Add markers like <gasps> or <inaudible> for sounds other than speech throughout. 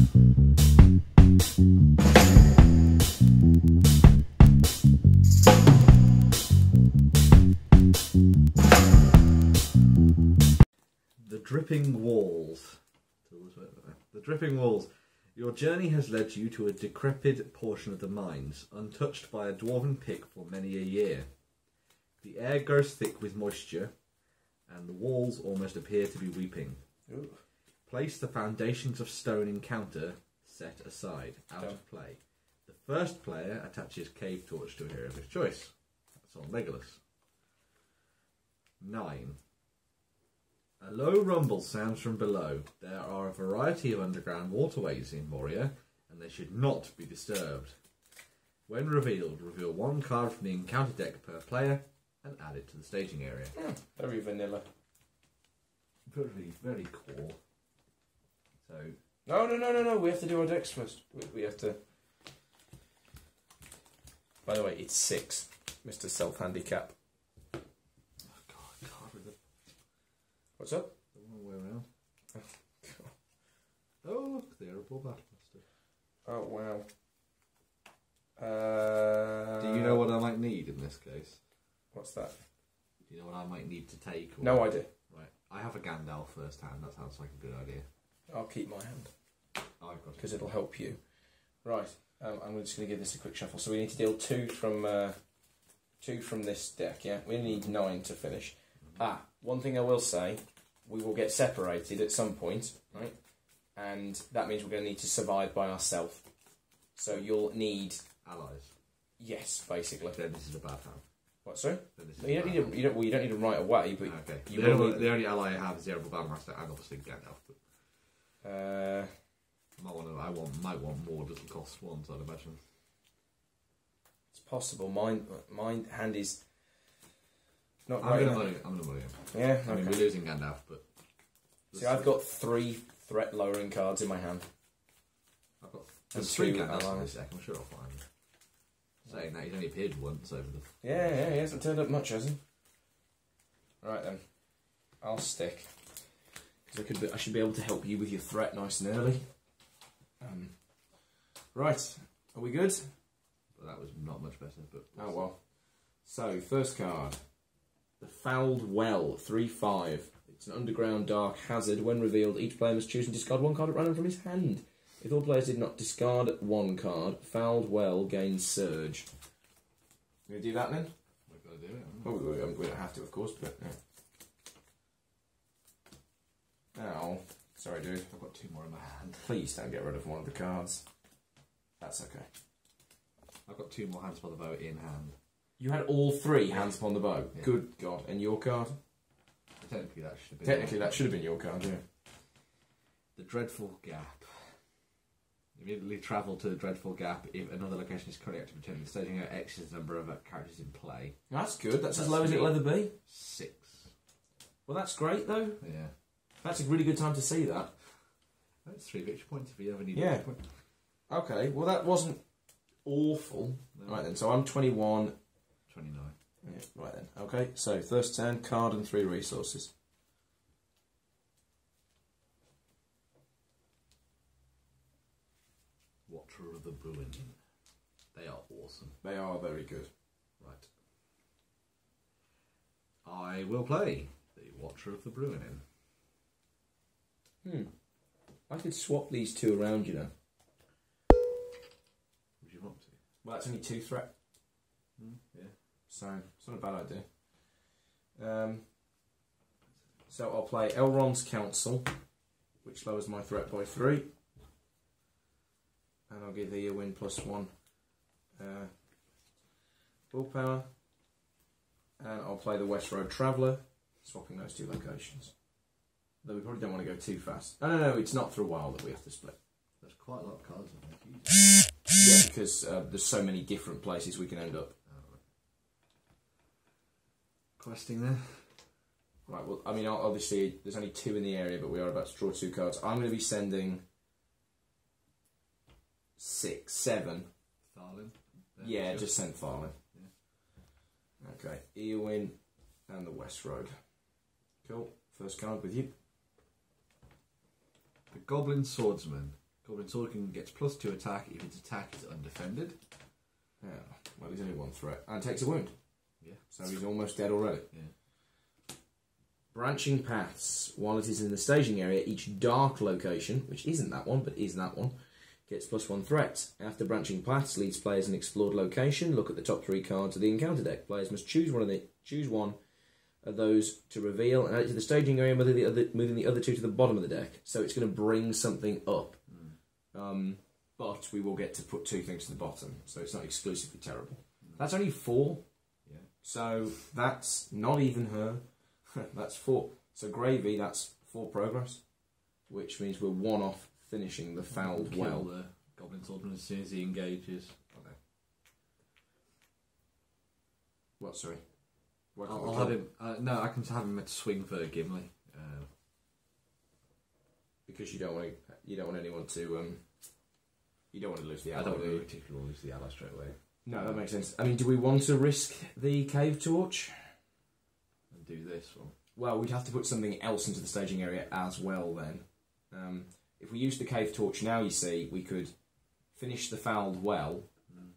The dripping walls. The dripping walls. Your journey has led you to a decrepit portion of the mines, untouched by a dwarven pick for many a year. The air grows thick with moisture, and the walls almost appear to be weeping. Ooh. Place the foundations of stone encounter set aside, out Done. of play. The first player attaches cave torch to a hero of his choice. That's on Legolas. Nine. A low rumble sounds from below. There are a variety of underground waterways in Moria, and they should not be disturbed. When revealed, reveal one card from the encounter deck per player and add it to the staging area. Very vanilla. Very, very cool. So, No, no, no, no, no. We have to do our decks first. We, we have to. By the way, it's six, Mr. Self Handicap. oh God, card with the, What's up? the wrong way around. Oh, look, the Erebor Battlemaster. Oh, wow. Uh, Do you know what I might need in this case? What's that? Do you know what I might need to take? Or... No idea. Right. I have a Gandalf first hand. That sounds like a good idea. I'll keep my hand I've got because it'll help you. Right. Um, I'm just going to give this a quick shuffle. So we need to deal two from uh, two from this deck. Yeah, we need nine to finish. Ah, one thing I will say, we will get separated at some point, right? And that means we're going to need to survive by ourselves. So you'll need allies. yes, basically. Then this is a bad hand. What? Sorry? Then this is you don't need hand. You don't. Well, you don't need to right away, but Okay. you the, only, the only ally I have is the Erebor Battlemaster and obviously Gandalf. But uh, I might want, to, I want, might want more little cost ones, I'd imagine. it's possible. Mine, mine hand is not I'm great. gonna now. I'm gonna money him. Yeah. I mean, we're losing Gandalf, but See, I've got three threat lowering cards in my hand. I've got and there's three two Gandalfs in allies. this deck. I'm sure I'll find. them. Saying that he's only appeared once over the. Yeah, yeah, he hasn't turned up much, has he? Right then, I'll stick because I could. Be, I should be able to help you with your threat nice and early. Um, right, are we good? But that was not much better. But Oh well. So first card, the Fouled Well, three five. It's an underground dark hazard. When revealed, each player must choose and discard one card at random from his hand. If all players did not discard one card, Fouled Well gains Surge. We gonna do that then? we've got to do it. haven't Oh, we, we- we don't have to, of course, but yeah. Ow. Sorry, dude. I've got two more in my hand. Please don't get rid of one of the cards. That's okay. I've got two more hands by the bow in hand. You had all three hands upon the bow. Yeah. Good God. And your card? Technically, that should have been. Technically, that should have been your card, yeah. The Dreadful Gap. Immediately travel to the Dreadful Gap if another location is currently active returning the staging area X is the number of characters in play. That's good. That's, as low as it'll ever be. Six. Well, that's great, though. Yeah. That's a really good time to see that. That's three victory points if you ever need Yeah. a victory point. Okay, well, that wasn't awful. No. Right then, so I'm 21. 29. Yeah, right then. Okay, so first turn, card and three resources. Watcher of the Bruin. They are awesome. They are very good. Right. I will play the Watcher of the Bruin in. Hmm. I could swap these two around, you know. Would you want to? Well, that's only two threat, Hmm? Yeah. so it's not a bad idea. Um, so I'll play Elrond's Council, which lowers my threat by three. And I'll give the win plus one uh, willpower. And I'll play the West Road Traveller, swapping those two locations. Though we probably don't want to go too fast. No, no, no, it's not for a while that we have to split. There's quite a lot of cards in there. Yeah, because uh, there's so many different places we can end up. Questing there. Right, well, I mean, obviously, there's only two in the area, but we are about to draw two cards. I'm going to be sending six, seven. Thalin. Yeah, just send Farley. Okay, Eowyn and the West Road. Cool. First card with you. The Goblin Swordsman. Goblin Swordsman gets plus two attack if its attack is undefended. Yeah. Well, he's only one threat and takes a wound. Yeah. So he's almost dead already. Yeah. Branching paths. While it is in the staging area, each dark location, which isn't that one, but is that one, gets plus one threat. After branching paths leads players an explored location, look at the top three cards of the encounter deck. Players must choose one of the choose one those to reveal and add it to the staging area, moving the other moving the other two to the bottom of the deck. So it's going to bring something up. Um, but we will get to put two things to the bottom, so it's not exclusively terrible. That's only four. Yeah. So that's not even her. <laughs> that's four. So gravy, that's four progress, which means we're one off finishing the fouled Kill well. the Goblin Swordsman as soon as he engages. What? Sorry. I'll, I'll have him. Uh, no, I can have him swing for Gimli. Uh, because you don't want to, you don't want anyone to um, you don't want to lose the I ally. don't do want you? to particularly lose the ally straight away No, that makes sense. I mean, do we want to risk the cave torch? and do this one. Well, we'd have to put something else into the staging area as well. Then, um, if we use the cave torch now, you see, we could finish the fouled well Mm.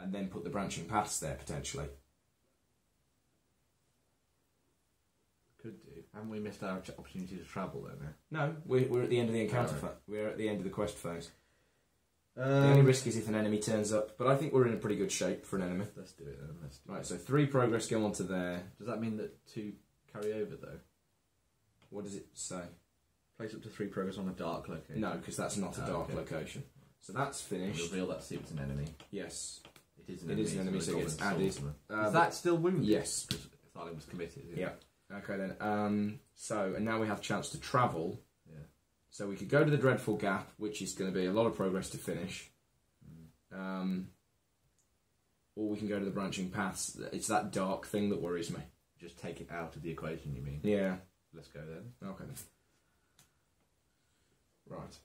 and then put the branching paths there potentially. Could do. Haven't we missed our opportunity to travel now? No, we're, we're at the end of the encounter. Fa- we're at the end of the quest phase. the only Um, risk is if an enemy turns up, but I think we're in a pretty good shape for an enemy. let's do it then. Let's do Right, it. so three progress go onto there. Does that mean that two carry over though? What does it say? Place up to three progress on a dark location. No, because that's not a Ah, dark okay. location. So that's finished. Reveal that to see if it's an enemy. Yes. It is an It enemy. is an enemy, so it gets added. Uh, is that still wounded? Yes. Because I was committed. Yeah. Okay then. Um, so and now we have chance to travel. Yeah. So we could go to the Dreadful Gap, which is going to be a lot of progress to finish. Mm. Um, or we can go to the branching paths. It's that dark thing that worries me. Just take it out of the equation. You mean? Yeah. Let's go then. Okay then. Right.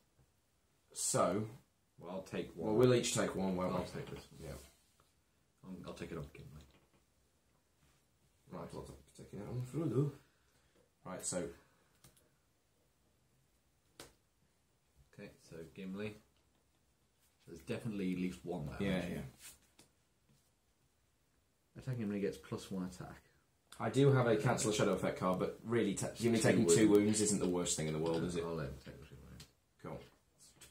So, Well, I'll take one. well, we'll each take one, won't I'll we? take this. One. Yeah. I'll, take it on Gimli. Right, I'll take it on Frodo. Right, so Okay, so Gimli. There's definitely at least one there. yeah, yeah. Attack Gimli gets plus one attack. I do have a cancel shadow effect card, but really, ta- Jimmy Two taking two wounds. isn't the worst thing in the world, is it? I'll let him take two wounds.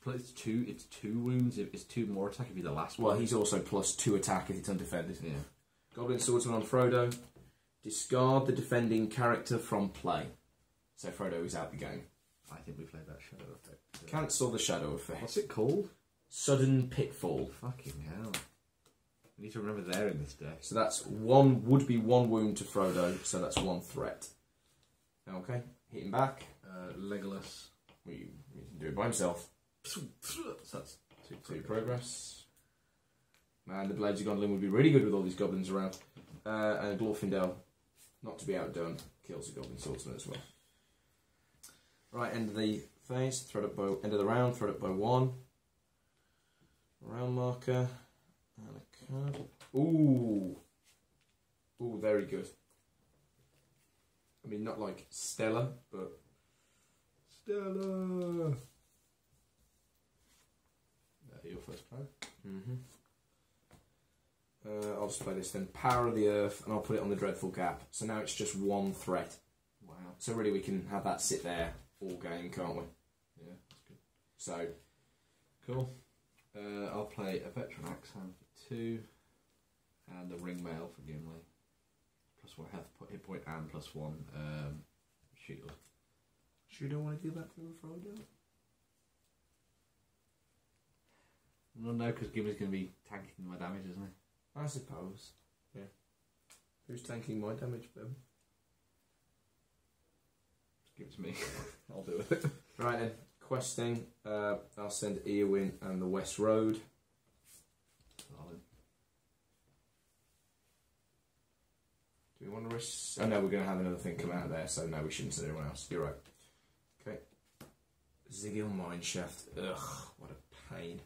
Cool. It's two. It's two wounds. If it's two more attack if you're the last Well, one. he's also plus two attack if it's undefended. yeah. Goblin Swordsman on Frodo. Discard the defending character from play. So Frodo is out the game. I think we played that shadow effect. Cancel the shadow effect. What's it called? Sudden pitfall. Fucking hell. We need to remember they're in this deck. So that's one would be one wound to Frodo. So that's one threat. Okay, hit him back. Uh, Legolas. Well, you, you can do it by himself. So that's two, Two progress. Man, the Blades of Gondolin would be really good with all these goblins around. Uh, and Glorfindel, not to be outdone, kills the Goblin Swordsman as well. Right, end of the phase, thread up by end of the round, thread up by one. Round marker. And a card. Ooh. Ooh, very good. I mean, not like Stella, but Stella. Uh, your first play. Mm-hmm. Uh, I'll just play this then. Power of the Earth, and I'll put it on the Dreadful Gap. So now it's just one threat. Wow. So really, we can have that sit there all game, can't we? Yeah, that's good. So Cool. Uh, I'll play a veteran axe hand for two, and a ring mail for Gimli. Plus one health po- hit point and plus one um, shield. sure you don't want to do that for Frodo? Well, no, because Gimli's going to be tanking my damage, isn't he? I suppose. Yeah. Who's tanking my damage? Just give it to me. <laughs> I'll do it. <laughs> Right then, questing. Uh, I'll send Eowyn and the West Road. Solid. Do we want to risk? Oh no, we're going to have another thing come out of there, so no, we shouldn't send anyone else. You're right. Okay. Zigil Mineshaft. Ugh, what a pain.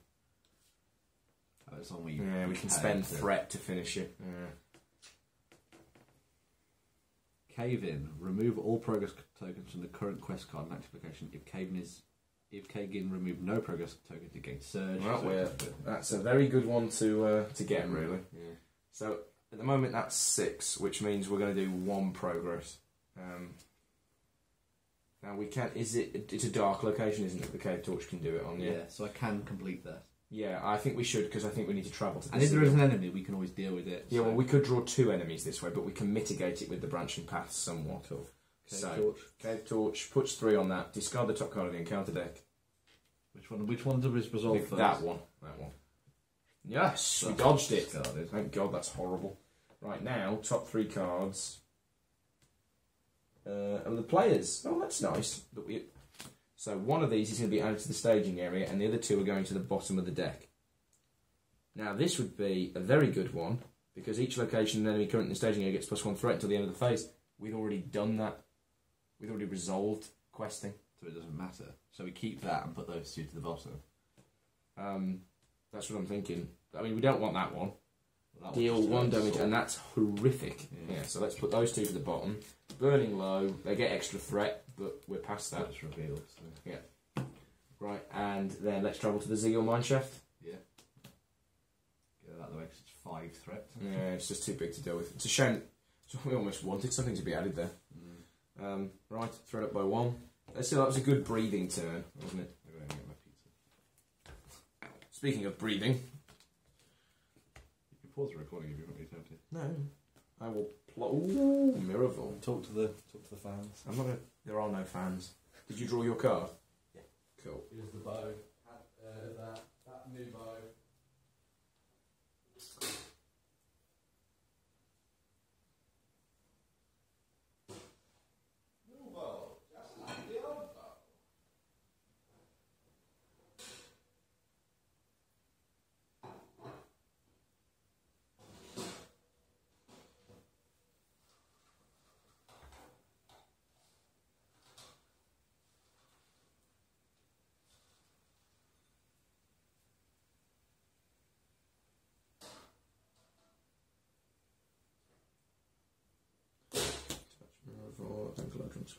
Oh, it's on we. Yeah, we can spend to- threat to finish it. Yeah. Cave in. Remove all progress tokens from the current quest card and active location if Cave in is If Kagan removed no progress token to gain surge. Well, so- That's a very good one to uh, to get, really. Yeah. So at the moment that's six, which means we're going to do one progress. Um, now we can't. Is it? It's a dark location, isn't it? The cave torch can do it on. yeah. Yeah. so I can complete that. Yeah, I think we should because I think we need to travel to. And if there is an enemy, we can always deal with it. Yeah, so- well, we could draw two enemies this way, but we can mitigate it with the branching paths somewhat. Cool. Okay, So- torch. Cave torch puts three on that. Discard the top card of the encounter deck. Which one? Which one does resolve first? that one. That one. Yes, we dodged it. discarded. Thank God, that's horrible. Right now, top three cards. Uh, and the players. Oh, that's nice. That we. So one of these is going to be added to the staging area, and the other two are going to the bottom of the deck. Now this would be a very good one because each location and enemy current in the staging area gets plus one threat until the end of the phase. We'd already done that. We'd already resolved questing. So it doesn't matter. So we keep that and put those two to the bottom. Um, that's what I'm thinking. I mean, we don't want that one. That Deal one damage, sword. and that's horrific. Yeah. Yeah. so let's put those two to the bottom. Burning low, they get extra threat, but we're past that. that's revealed. So. Right, and then let's travel to the Zigil Mineshaft. Yeah. Get that out of the way 'cause it's five threat. Yeah, it's just too big to deal with. It's a shame. So we almost wanted something to be added there. Mm. Um, right, thread up by one. So that was a good breathing turn, wasn't it? I'm going to get my pizza. Speaking of breathing, You can pause the recording if you want me to. no, I will. Pl- Ooh, Miracle. Talk to the talk to the fans. I'm not. Gonna, there are no fans. Did you draw your card? Yeah. Cool. Here's the bow. Uh, that that new bow. New bow, just like the old bow. Thank you, Lodrance.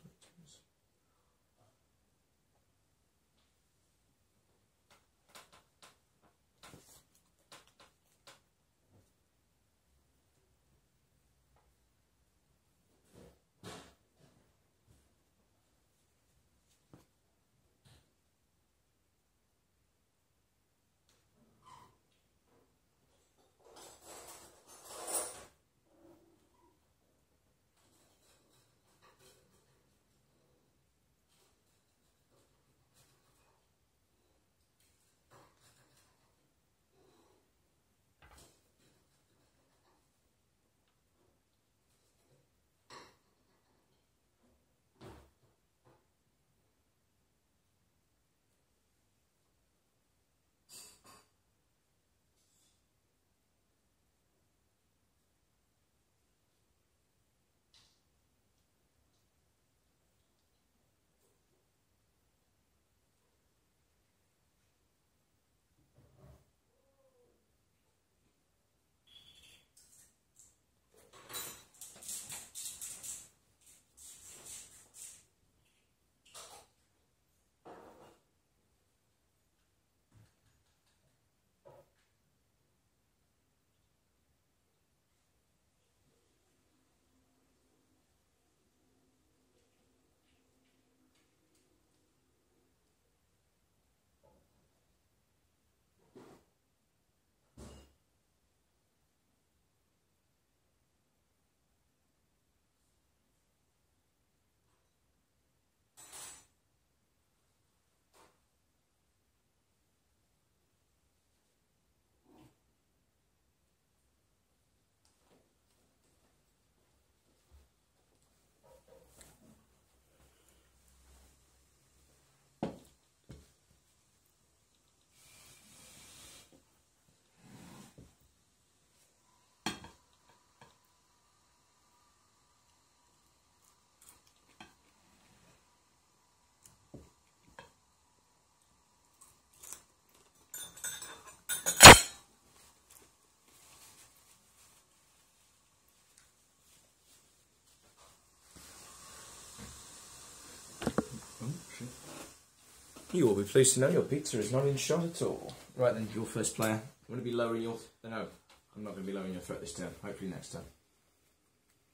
You will be pleased to know your pizza is not in shot at all. Right then, your first player. I'm going to be lowering your. no, I'm not going to be lowering your threat this turn. Hopefully next turn.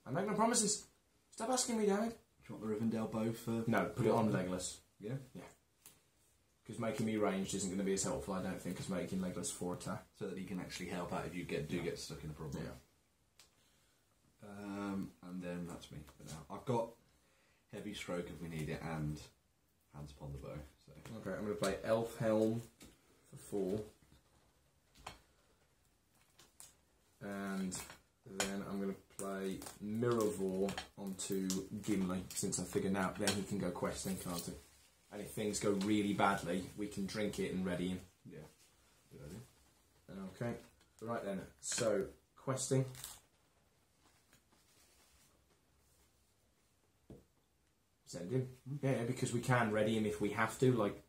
I make no promises. Stop asking me, David. Do you want the Rivendell bow for? No, put it on Legolas. Yeah. Yeah. Because making me ranged isn't going to be as helpful, I don't think, as making Legolas four attack. So that he can actually help out if you get do get stuck in a problem. Um, and then that's me for now. I've got heavy stroke if we need it, and hands upon the bow. So Okay, I'm going to play Elfhelm for four. And then I'm going to play Miruvor onto Gimli, since I figure now then he can go questing, can't he? And if things go really badly, we can drink it and ready him. yeah, good idea. Okay, right then. So, questing. Send him. Yeah, because we can ready him if we have to. Like,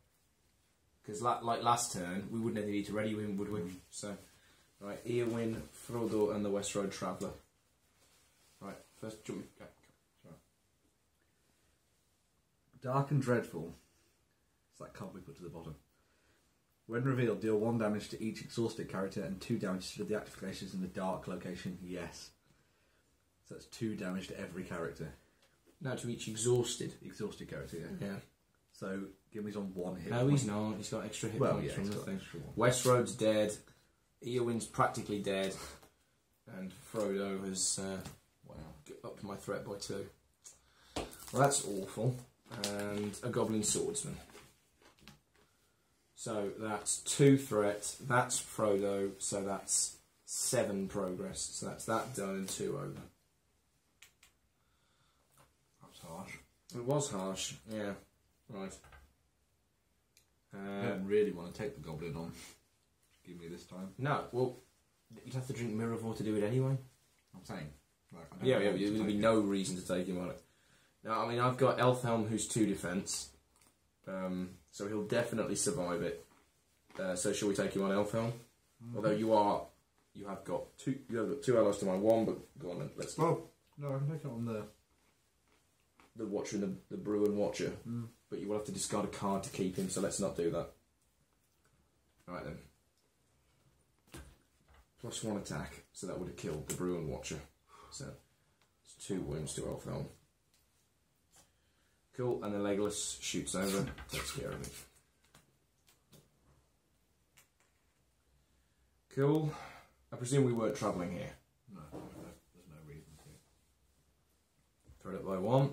because la- like last turn, we wouldn't need to ready him, would we? Mm. So, right, Eowyn, Frodo, and the West Road Traveller. Right, first jump. Okay. Dark and dreadful. It's that card we put to the bottom. When revealed, deal one damage to each exhausted character and two damage to the activations in the dark location. Yes. So that's two damage to every character. Now to each exhausted. Exhausted character, yeah. Yeah. So Gimli's on one hit. No, he's not. He's got extra hit Well, points yeah, from he's the got thing. extra one. Westroad's dead. Eowyn's practically dead. And Frodo has uh, Wow. upped my threat by two. Well, that's awful. And a Goblin Swordsman. So that's two threat. That's Frodo. So that's seven progress. So that's that done and two over. That's harsh. It was harsh. Yeah. Right. I Uh, don't really want to take the goblin on. Give me this time. no, well, you'd have to drink Miruvor to do it anyway. I'm saying. Like, I don't Yeah, yeah, there'd be take no reason to take him on it. No, I mean, I've got Elfhelm who's two defense, um, so he'll definitely survive it. Uh, so, shall we take him on Elfhelm? it. Although you are, you have got two, you have got two allies to my one, but go on then. Let's Well, no, I can take it on the. The Watcher and the, the Bruin Watcher, Mm. but you will have to discard a card to keep him. So let's not do that. All right then. Plus one attack, so that would have killed the Bruin Watcher. So it's two wounds to Elfhelm. Cool, and the Legolas shoots over, takes care of it. Cool. I presume we weren't travelling here. No, there's no reason to. Throw it by one.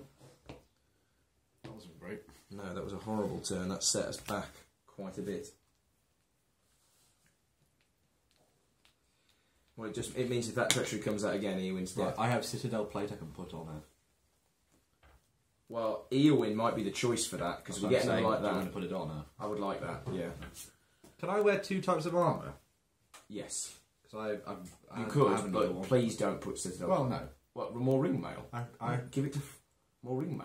That wasn't great. No, that was a horrible turn. That set us back quite a bit. Well, it just it means if that treachery comes out again, Eowyn's dead. Right, I have Citadel plate I can put on it. Well, Eowyn might be the choice for that because we get another like that. I'm going to put it on her. I would like that. Yeah. Can I wear two types of armour? Yes, Because I, I, I, you I could, have another but one. please don't put Citadel. Well, no. What? More ring mail. I, I, give it to f- more ring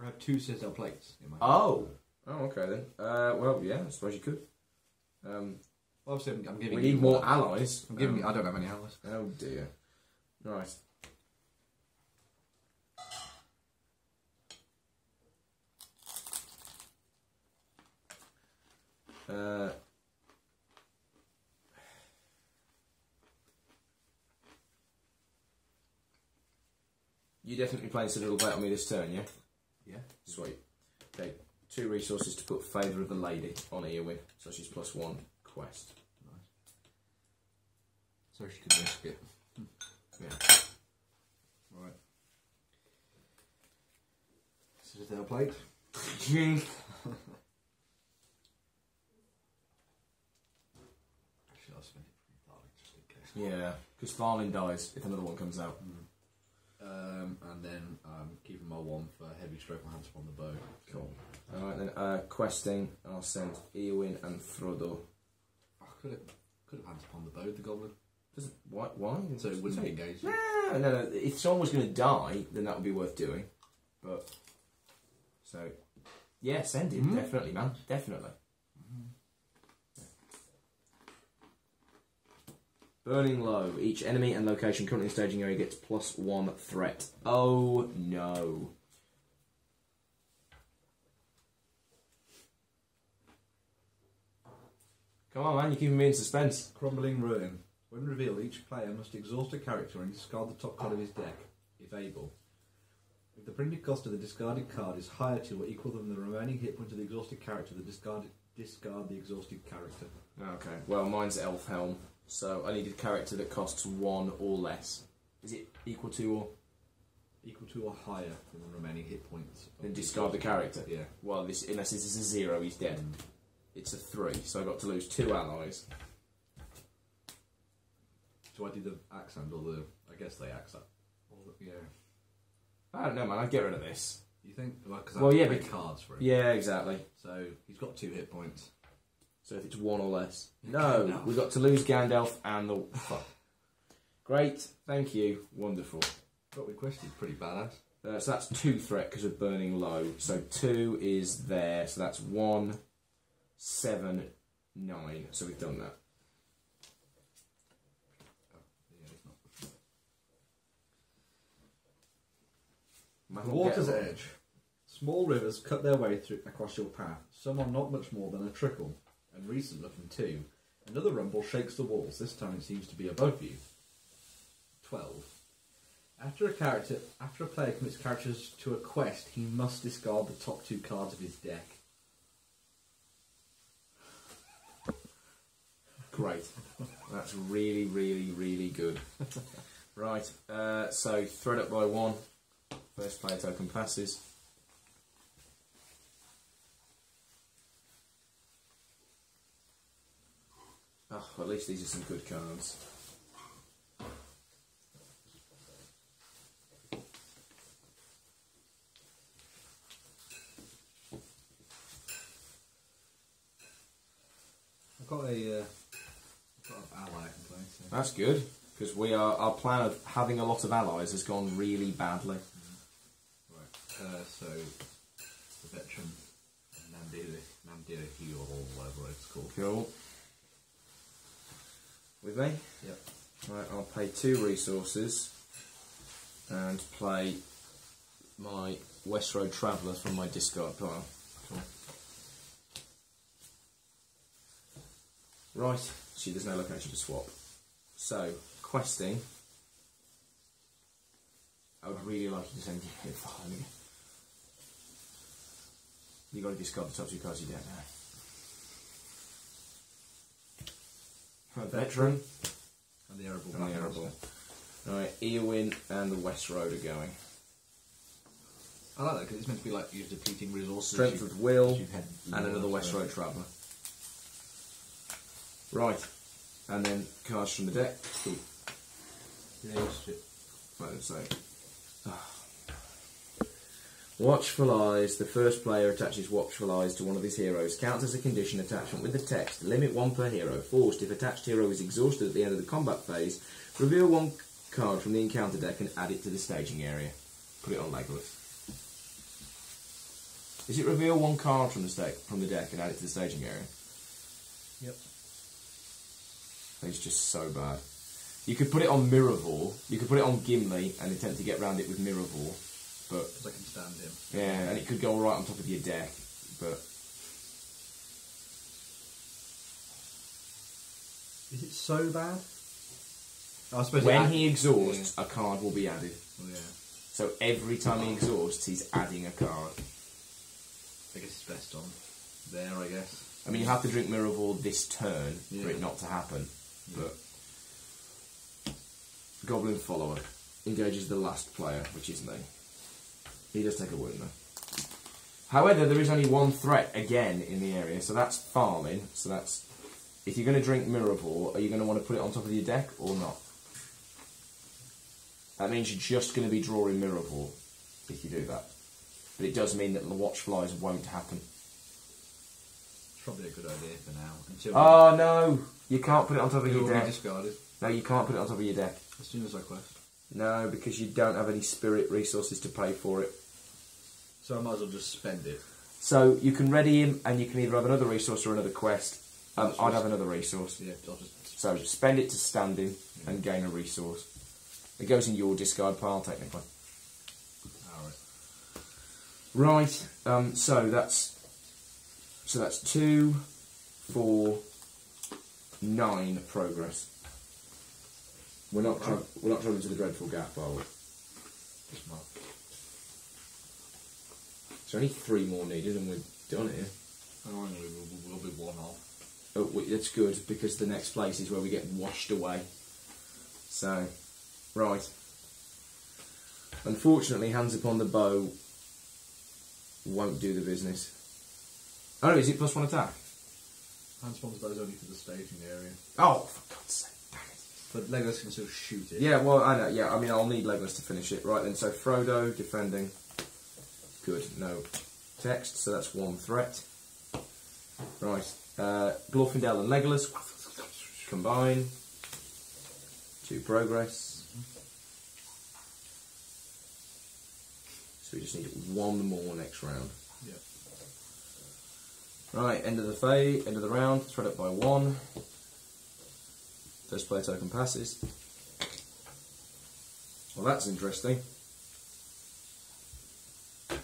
I have two Citadel plates in my. Oh. Oh, okay then. Uh, well, yeah, I suppose you could. Um, Obviously, I'm, I'm giving. we you need more allies. I'm giving. Um, you- I don't have any allies. Oh dear. Right. Uh, you definitely playing Citadel Plate on me this turn, yeah? Yeah. Sweet. Okay, two resources to put Favour of the Lady on Eowyn, so she's plus one quest. So she could risk it. Hmm. Yeah. Right. Citadel plate. <laughs> Actually, I'll spend it for darling just in case. Yeah, because Farlin dies if another one comes out. Mm-hmm. Um, and then um, keeping my one for heavy stroke my hands upon the bow. Cool. Alright then, uh, questing, I'll send Eowyn and Frodo. I could have could have hands upon the bow. The goblin, Does it, why? Why? so it wouldn't be engaged. No, no, no. If someone was going to die, then that would be worth doing. But so, yeah, send him Mhm. definitely, man, definitely. Burning low. Each enemy and location currently in staging area gets plus one threat. Oh no. Come on, man, you're keeping me in suspense. Crumbling Ruin. When revealed, each player must exhaust a character and discard the top card of his deck, if able. If the printed cost of the discarded card is higher to or equal than the remaining hit point of the exhausted character, the discarded discard the exhausted character. Okay. Well, mine's Elfhelm, so I need a character that costs one or less. Is it equal to or Equal to or higher than the remaining hit points. then discard the character? Yeah. Well, this unless this is a zero, he's dead. It's a three, so I got to lose two allies. Do I do the accent or the? I guess they. Or the, yeah. I don't know, man. I'd get rid of this. You think? Well, Well, yeah, bec- cards for it. Yeah, exactly. So he's got two hit points. So if it's one or less. No, Gandalf. we got to lose Gandalf and the. <laughs> Fuck. Great, thank you, wonderful. But requested pretty badass. Uh, so that's two threat because of burning low. So two is there. So that's one, seven, nine. So we've done that. Yeah, it's not. Might The water's edge. Small rivers cut their way through across your path. Some are not much more than a trickle, and recent looking too. Another rumble shakes the walls. This time it seems to be above you. Twelve. After a character, after a player commits characters to a quest, he must discard the top two cards of his deck. Great. That's really, really, really good. <laughs> right. Uh, so thread up by one. First player token passes. Oh, at least these are some good cards. I've got a, uh, I've got an ally I can play. So. That's good because we are our plan of having a lot of allies has gone really badly. Right. Uh, so the veteran Nandiri, Nandiri Heal or whatever it's called. Cool. With me? Yep. Right, I'll pay two resources and play my West Road Traveller from my discard pile. Cool. Right, see, there's no location to swap. So, questing. I would really like you to send you here behind me. you got to discard the top two cards you don't know. A veteran. And the Arable And the Arable. Right, Eowyn and the West Road are going. I like that because it's meant to be like you're depleting resources. Strength you- of Will and another West Road Traveller. Right, and then cards from the deck. Ooh, Yeah, shit. Right, let's say. Watchful Eyes. The first player attaches Watchful Eyes to one of his heroes. Counts as a condition attachment with the text. Limit one per hero. Forced if attached hero is exhausted at the end of the combat phase. Reveal one card from the encounter deck and add it to the staging area. Put it on Legolas. Is it reveal one card from the deck from the deck and add it to the staging area? Yep. It's just so bad. You could put it on Miruvor. You could put it on Gimli and attempt to get around it with Miruvor, but Because I can stand him. yeah, and it could go right on top of your deck. But Is it so bad? I suppose when it- he exhausts, a card will be added. Oh, yeah. So every time he exhausts, he's adding a card. I guess it's best on there. I guess. I mean, you have to drink Miruvor this turn for it not to happen. But Goblin Follower engages the last player, which is me. He does take a wound though. However, there is only one threat again in the area, so that's farming. So that's if you're going to drink Miruvor, are you going to want to put it on top of your deck or not? That means you're just going to be drawing Miruvor if you do that. But it does mean that the Watchful Eyes won't happen. It's probably a good idea for now. Until Oh no! You can't put it on top of your deck. discarded No, you can't put it on top of your deck. as soon as I quest. No, because you don't have any spirit resources to pay for it. So I might as well just spend it. So you can ready him, and you can either have another resource or another quest. Um, I'd have another resource. Yeah, I'll just. So spend it to stand him and gain a resource. It goes in your discard pile, technically. Alright. Right. Um, so that's so that's two, four, nine progress. We're not tra- we're not travelling to the dreadful gap, are we? There's only three more needed, and we're done. Here. Annoyingly, we'll, we'll be one off. Oh, wait, that's good because the next place is where we get washed away. So, right. Unfortunately, hands upon the bow won't do the business. Oh, is it plus one attack? Hand spawns is only for the staging area. Oh, for God's sake! damn it. But Legolas can still shoot it. Yeah, well, I know. Yeah, I mean, I'll need Legolas to finish it. Right then, so Frodo defending. Good, no text, so that's one threat. Right, uh, Glorfindel and Legolas combine. Two progress. So we just need one more next round. Yeah. Right, end of the phase, end of the round, thread up by one. First player token passes. Well, that's interesting. Cause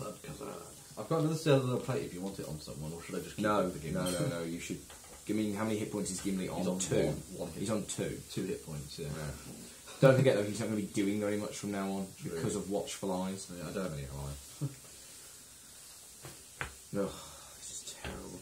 I, cause I, I've got another cellular plate if you want it on someone, or should I just keep No, it for Gimli? no, no, no. You should give me how many hit points is Gimli on? He's on two. one- one hit. He's on two. Two hit points, yeah. Yeah. Don't forget though, he's not going to be doing very much from now on True. because of watchful eyes. Yeah, I don't have any eye. Ugh, this is terrible.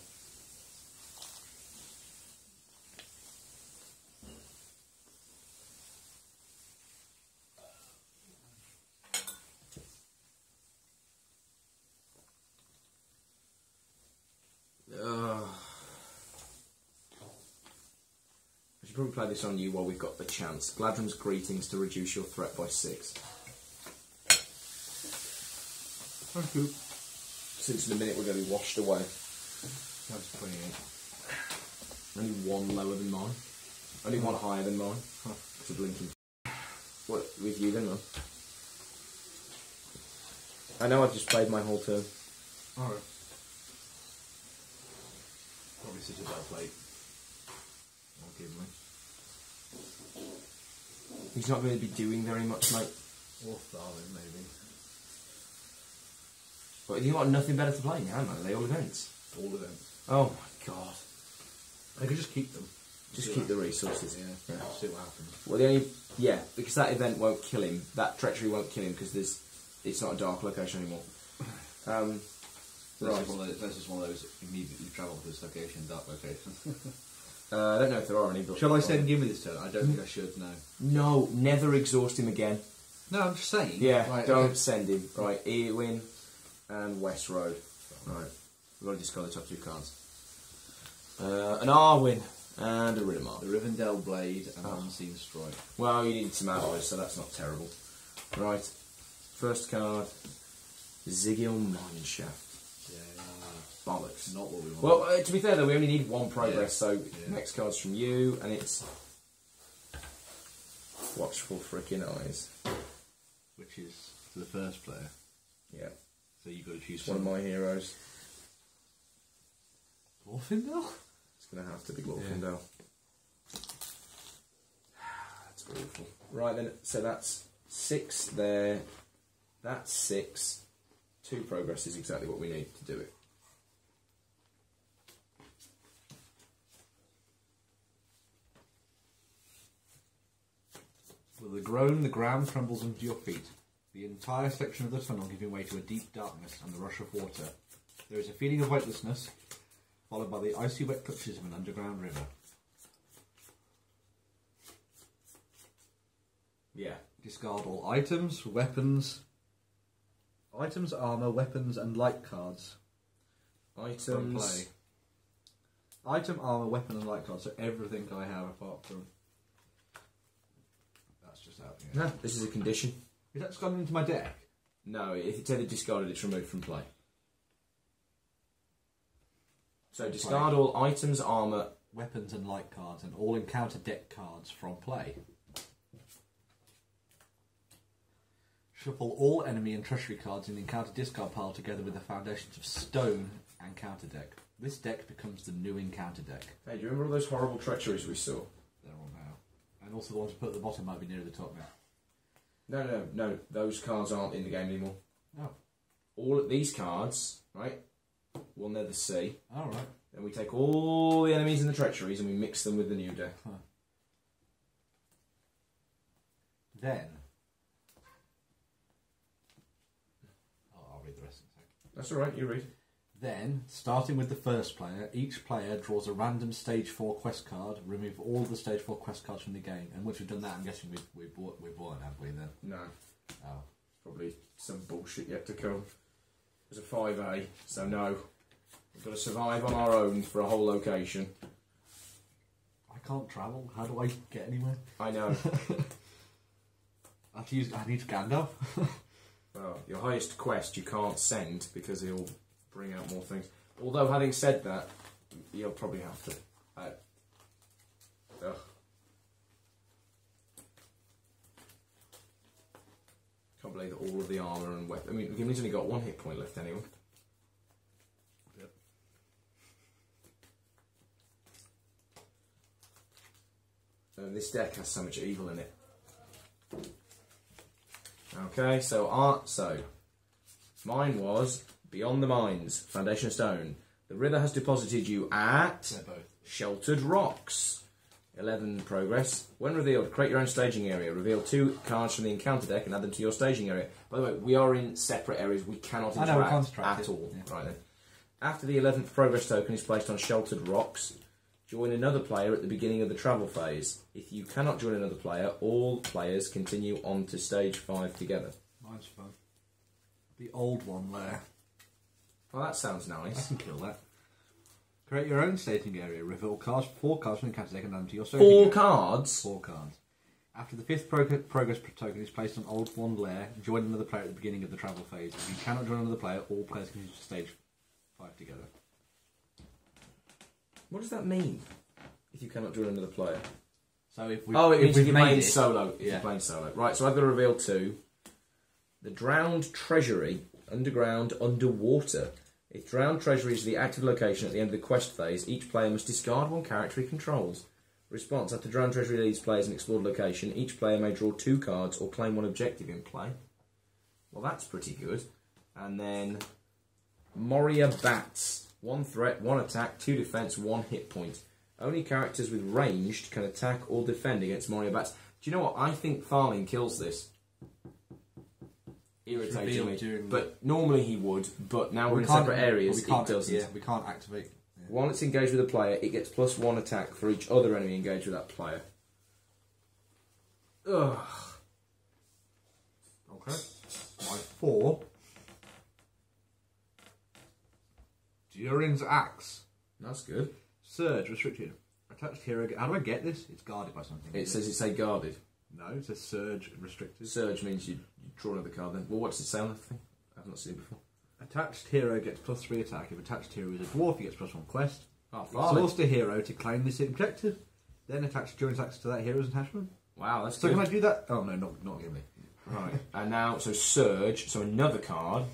Ugh. I should probably play this on you while we've got the chance. Galadriel's Greetings to reduce your threat by six. Thank you. Since in a minute we're going to be washed away. That's 28. Only one lower than mine. Only one higher than mine. It's a blinking. What with you then, man? I know I've just played my whole turn. Alright. Probably such a bad plate. Or Gimli. He's not going to be doing very much, mate. Or Thalin, maybe. But you've got nothing better to play now, man. They all events. All of them. Oh my god. I could just keep them. Just keep the resources. Yeah, Yeah. see what happens. Well, the only yeah, because that event won't kill him. That treachery won't kill him because there's it's not a dark location anymore. Um, This, right. is one of those, this is one of those immediately travel to this location, dark location. <laughs> Uh, I don't know if there are any. But Shall I send Gimli this turn? I don't think I should, no. No, never exhaust him again. No, I'm just saying. Yeah, Right, don't okay. send him. Right, Eowyn and West Road. Right, we've got to discard the top two cards. Uh, an Arwen and a Riddermark. The Rivendell Blade and Oh. Unseen Strike. Well, you need some alloys, so that's not terrible. Right, first card, Zigil Mineshaft. Yeah, Bollocks. not what we want. Well, uh, to be fair though, we only need one progress, Yeah. so Yeah. next card's from you, and it's Watchful freaking Eyes. Which is the first player. Yeah, So you've got to choose one of my heroes. Glorfindel? It's going to have to be Glorfindel. <sighs> That's awful. Right then, so that's six there. That's six. Two progress is exactly what we need to do it. With a groan, the ground trembles under your feet. The entire section of the tunnel giving way to a deep darkness and the rush of water. There is a feeling of weightlessness, followed by the icy wet clutches of an underground river. Yeah. Discard all items, weapons, items, armor, weapons, and light cards from Items. play. Item, armor, weapon, and light cards. So everything I have apart from. That's just out here. No, this is a condition. Is that gone into my deck? No, if it's ever discarded, it's removed from play. So discard all items, armor. Weapons and light cards, and all encounter deck cards from play. Shuffle all enemy and treachery cards in the encounter discard pile together with the foundations of stone and counter deck. This deck becomes the new encounter deck. Hey, do you remember all those horrible treacheries we saw? All. And also the ones to put at the bottom might be nearer the top now. No, no, no. Those cards aren't in the game anymore. Oh. All of these cards, right, we'll never see. Alright. Then we take all the enemies and the treacheries and we mix them with the new deck. Then. Oh, I'll read the rest in a second. That's alright, you read. Then, starting with the first player, each player draws a random Stage 4 quest card, remove all the Stage 4 quest cards from the game. And once we've done that, I'm guessing we've, we've, bought, we've bought it, have we then? No. Oh. Probably some bullshit yet to come. There's a 5A, so no. We've got to survive on our own for a whole location. I can't travel. How do I get anywhere? I know. <laughs> I have to use. I need Gandalf. <laughs> well, your highest quest you can't send because he'll bring out more things. Although, having said that, you'll probably have to. Uh, ugh. Can't believe that all of the armour and weapon. I mean, Gimli's only got one hit point left anyway. Yep. And this deck has so much evil in it. Okay, so art. So mine was Beyond the Mines, Foundation Stone. The river has deposited you at Sheltered Rocks. 11 progress. When revealed, create your own staging area. Reveal two cards from the encounter deck and add them to your staging area. By the way, we are in separate areas. We cannot I know, we interact can't at it. all. Yeah. Right then. After the 11th progress token is placed on Sheltered Rocks, join another player at the beginning of the travel phase. If you cannot join another player, all players continue on to stage 5 together. Mine's fun. The old one there. Well, that sounds nice. I can kill that. Create your own staging area. Reveal cards, four cards from the encounter deck and add them to your staging Four area. cards. Four cards. After the fifth prog- progress token is placed on Old Wand Lair, join another player at the beginning of the travel phase. If you cannot join another player, all players can use stage five together. What does that mean? If you cannot join another player. So if we, oh, it if means you're playing solo. If Yeah. you're playing solo. Right, so I've got to reveal two. The Drowned Treasury, underground, underwater. If Drowned Treasury is the active location at the end of the quest phase, each player must discard one character he controls. Response After Drowned Treasury leaves players an explored location, each player may draw two cards or claim one objective in play. Well, that's pretty good. And then Moria Bats. One threat, one attack, two defense, one hit point. Only characters with ranged can attack or defend against Moria Bats. Do you know what? I think Thalin kills this. Irritating me. during But normally he would, but now we're in separate areas, we can't, it doesn't. Yeah, we can't activate. Yeah. Once engaged with a player, it gets plus one attack for each other enemy engaged with that player. Ugh. Okay. My four. Durin's Axe. That's good. Surge restricted. Attached hero. How do I get this? It's guarded by something. It says it's a guarded. No, it says Surge restricted. Surge means you, you draw another card then. Well, what does it say on the thing? I've not seen it before. Attached hero gets plus three attack. If attached hero is a dwarf, he gets plus one quest. Oh, Exhaust a hero to claim this objective. Then attach Durin's Axe to that hero's attachment. Wow, that's So good. can I do that? Oh no, not not Gimli. Right. and now, so Surge, so another card.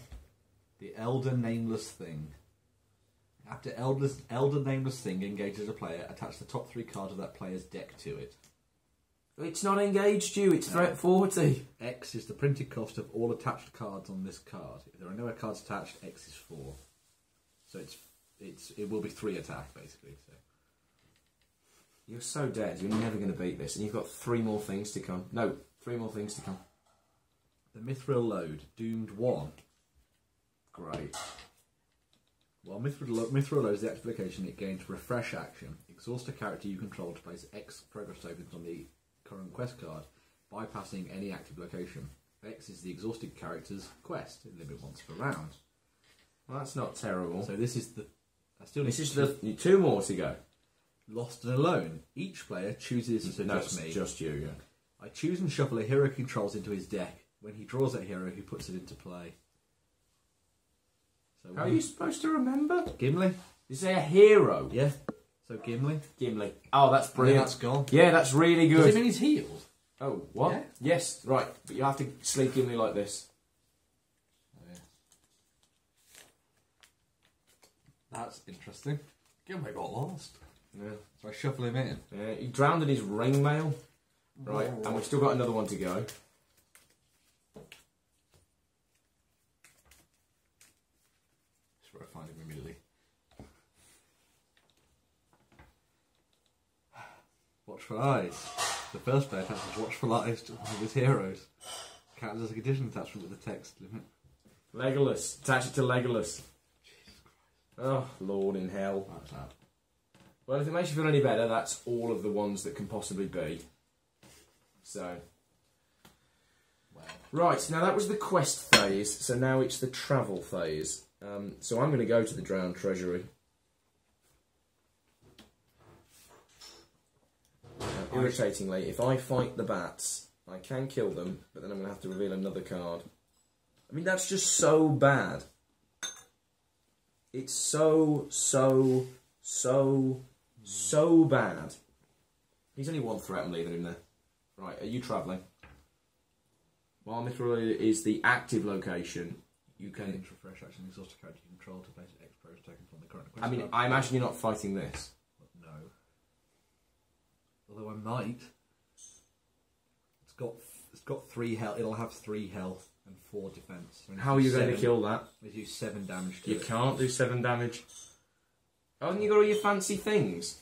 The Elder Nameless Thing. After Elder, Elder Nameless Thing engages a player, attach the top three cards of that player's deck to it. It's not engaged you, it's threat 40. X is the printed cost of all attached cards on this card. If there are no cards attached, X is four. So it's it's it will be three attack basically. So You're so dead, you're never going to beat this. And you've got three more things to come. No, three more things to come. the Mithril Lode, doomed one. Great. While Mithril, Lo- Mithril Lode is the active location, it gains refresh action. Exhaust a character you control to place X progress tokens on the current quest card, bypassing any active location. X is the exhausted character's quest. It limit once per round. Well, that's not terrible. So this is the. I still need this is to- the two more to go. Lost and Alone. Each player chooses so no, just it's me. just you, yeah. I choose and shuffle a hero he controls into his deck. When he draws that hero, he puts it into play. So How are you supposed to remember? Gimli? You say a hero. Yeah. So Gimli. Gimli. Oh, that's Brilliant. brilliant. That's gone. Yeah, that's really Does it good. mean he's healed? Oh, what? Yeah. Yes, right. But you have to sleep Gimli like this. Oh, yeah. That's interesting. Gimli got lost. Yeah. So I shuffle him in. yeah. He drowned in his ring mail. Right, and we've still got another one to go. Just where I find him immediately. Watchful Eyes. The first player attaches Watchful Eyes to one of his heroes. Counts as a condition attachment with the text limit. Legolas. Attach it to Legolas. Oh, Lord in hell. That's that. Well, if it makes you feel any better, that's all of the ones that can possibly be. So. Right, now that was the quest phase, so now it's the travel phase. Um, so I'm going to go to the Drowned Treasury. Irritatingly, if I fight the bats, I can kill them, but then I'm going to have to reveal another card. I mean, that's just so bad. It's so, so, so, so bad. He's only one threat, I'm leaving him there. Right, are you travelling? While Mithril is the active location, you can. Refresh action exhaust a character you control to place X pros taken from the current. I mean. I imagine you're not fighting this. Although I might. It's got it's got three health. It'll have three health and four defense. I mean, How are you going to kill that? We do seven damage You it. can't do seven damage. Oh, and you got all your fancy things.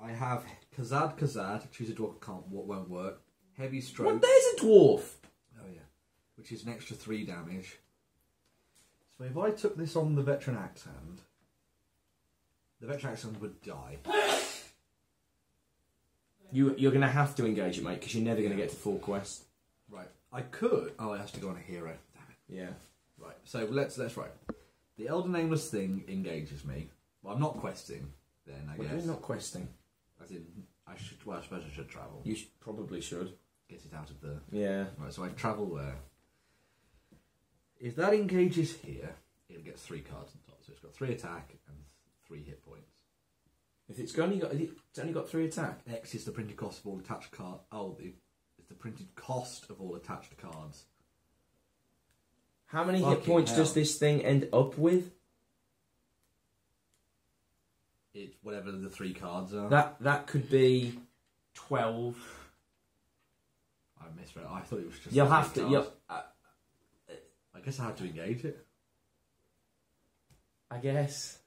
I have Khazad Khazad. Choose a dwarf can't what won't work. Heavy stroke. What? There's a dwarf. Oh yeah, which is an extra three damage. So if I took this on the veteran axe hand, the veteran axe hand would die. You, you're going to have to engage it, mate, because you're never going to get to full quest. Right. I could. Oh, it has to go on a hero. Damn it. Yeah. Right. So let's let's right. The elder nameless thing engages me. Well, I'm not questing. Then I Well, guess. you're not questing. As in, I should. Well, I suppose I should travel. You sh- probably should. Get it out of the. Yeah. Right. So I travel there. If that engages here, it gets three cards on top. So it's got three attack and three hit points. If it's only got, it's only got three attack. X is the printed cost of all attached card. Oh, the, it's the printed cost of all attached cards. How many hit points hell. does this thing end up with? It's whatever the three cards are. That that could be twelve. I misread. I thought it was just. You'll have to. You'll, uh, I guess I had to engage it. I guess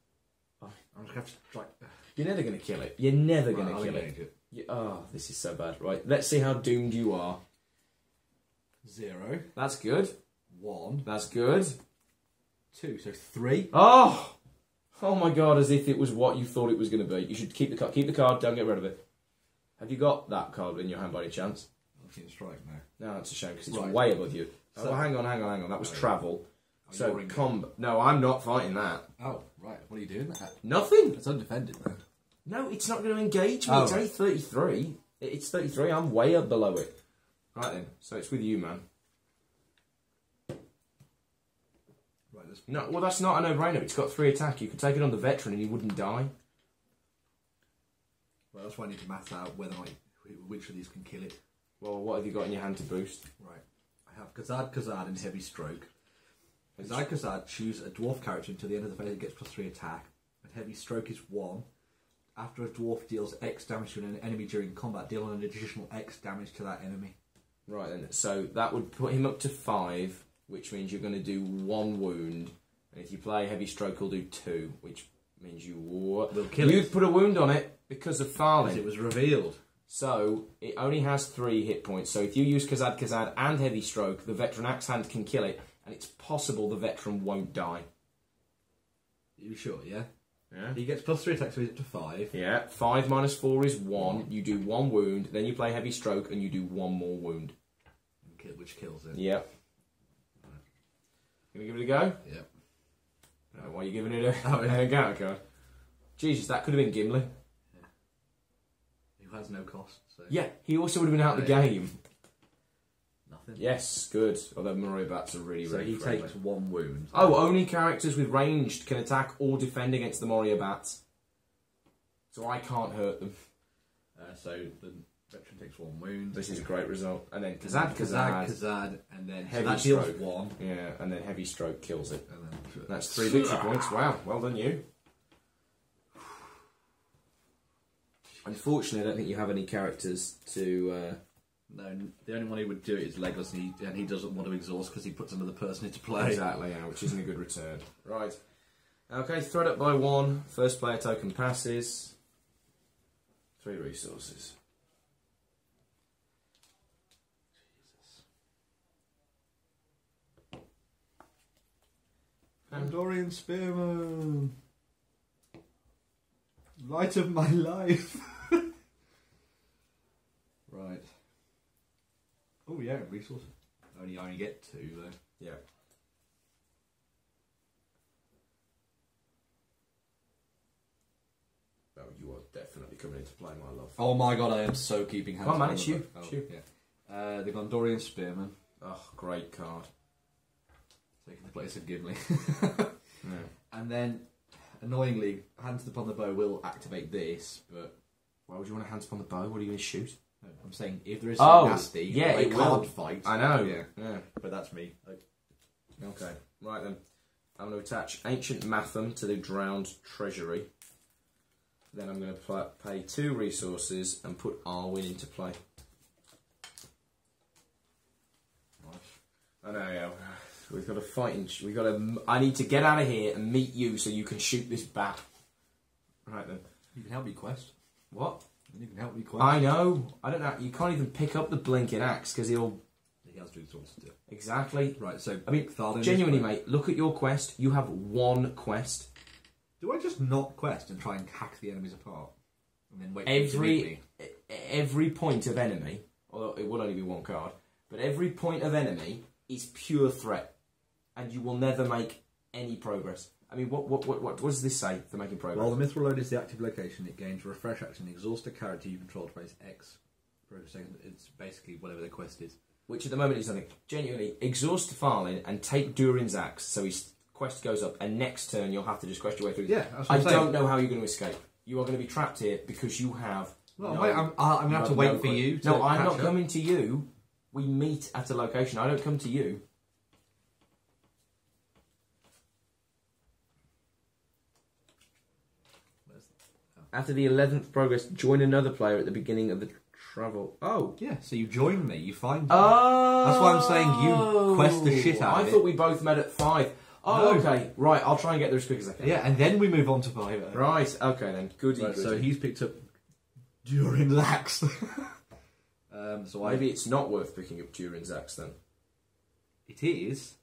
I'm just gonna have to like. you're never going to kill it. You're never going Right, to I'll kill it. it. You, oh, this is so bad. Right, let's see how doomed you are. Zero, That's good. one, That's good. two. So three. Oh, oh my god! As if it was what you thought it was going to be. You should keep the card. Keep the card. Don't get rid of it. Have you got that card in your hand by any chance? Seeing strike now. No, that's a shame because it's Right. way above you. Oh, So- well, hang on, hang on, hang on. That was Oh, travel. Oh, So comb. No, I'm not fighting that. Oh right. What are you doing? That? Nothing. It's undefended then. No, it's not going to engage me. Oh, it's right. only 33. It's 33. I'm way up below it. Right then. So it's with you, man. Right. Let's. No, well, that's not a no-brainer. It's got three attack. You could take it on the veteran and he wouldn't die. Well, that's why I need to math out whether I, which of these can kill it. Well, what have you got in your hand to boost? Right. I have Khazad Khazad and Heavy Stroke. Khazad, choose a dwarf character until the end of the phase it gets plus three attack. And Heavy Stroke is one. After a dwarf deals X damage to an enemy during combat, deal an additional X damage to that enemy. Right then. So that would put him up to five, which means you're going to do one wound. And if you play heavy stroke, he'll do two, which means you We'll kill you it. put a wound on it because of Thalin. it was revealed. So it only has three hit points. So if you use Khazad Khazad and Heavy Stroke, the veteran axe hand can kill it, and it's possible the veteran won't die. you sure, yeah? Yeah. He gets plus three attack, so he's up to five. Yeah. Five minus four is one. You do one wound, then you play Heavy Stroke, and you do one more wound. kill- Which kills it. Yep. Gonna give it a go? Yep. Why are you giving it a, <laughs> Oh, yeah. a <laughs> go? card? Jesus, that could have been Gimli. Yeah. Who has no cost, so Yeah, he also would have been out of the Yeah. game. Yes, good. Although Moria Bats are really, So really he friendly. takes one wound. Oh, only characters with ranged can attack or defend against the Moria bats. So I can't hurt them. Uh, so the veteran takes one wound. This is a great result. And then Khazad Khazad, Khazad. Khazad, and then Heavy so that deals stroke. one. Yeah, and then heavy stroke kills it. And then That's three victory points. Wow, well done you. Unfortunately, I don't think you have any characters to. Uh, no, the only one who would do it is Legolas, and he, and he doesn't want to exhaust because he puts another person into play. Exactly, yeah, which isn't a good return. <laughs> Right. Okay, thread up by one. First player token passes. Three resources. Gondorian Spearman. Light of my life. <laughs> right. Oh yeah, resource. Only I only get two though. Yeah. Oh, you are definitely coming into play, my love. Oh my god, I am so keeping hands. Come on, man, it's you. Oh, It's you. Yeah. Uh, the Gondorian Spearman, Oh, great card. taking the place of Gimli. <laughs> Yeah. and then, annoyingly, Hands upon the Bow will activate this, but Why would you want to hands upon the bow? What are you going to shoot? No, I'm saying if there is Oh, nasty, yeah, they it can't fight. I know. Yeah, Yeah. but that's me. I, Okay. Right then. I'm going to attach Ancient Mathom to the Drowned Treasury. Then I'm going to pl- pay two resources and put Arwen into play. I know, yeah. We've got to fight. In, we've got to. I need to get out of here and meet you so you can shoot this bat. Right then. You can help me quest. What? You can help me quest. I know. I don't know. You can't even pick up the blinking axe because he'll. He has to do sorts to do. Exactly. Right, so I mean, Thalin is Genuinely, mate. Look at your quest. You have one quest. Do I just not quest and try and hack the enemies apart, and then wait Every every point of enemy, although it will only be one card, but every point of enemy is pure threat, and you will never make any progress. I mean, what what what what, what does this say for making progress? While the mithril lode is the active location, it gains refresh action. Exhaust a character you control to place X for a second. It's basically whatever the quest is. Which at the moment is nothing. Genuinely, exhaust Thalin and take Durin's axe so his quest goes up, and next turn you'll have to just quest your way through. Yeah, I saying. don't know how you're going to escape. You are going to be trapped here because you have. Well, no- wait, I'm, I'm gonna have to wait no for you. To No, I'm not up. coming to you. We meet at a location. I don't come to you. Where's After the eleventh progress, join another player at the beginning of the travel. Oh. Yeah, so you join me. You find me. Oh. That's why I'm saying you quest the shit out I of it. thought we both met at five. Oh, No. okay. Right, I'll try and get there as quick as I can. Yeah, and then we move on to five. Right. Okay then. Goody. Right, goody. so he's picked up Durin Lax. <laughs> um, so I Maybe it's not worth picking up Durin's axe then. it is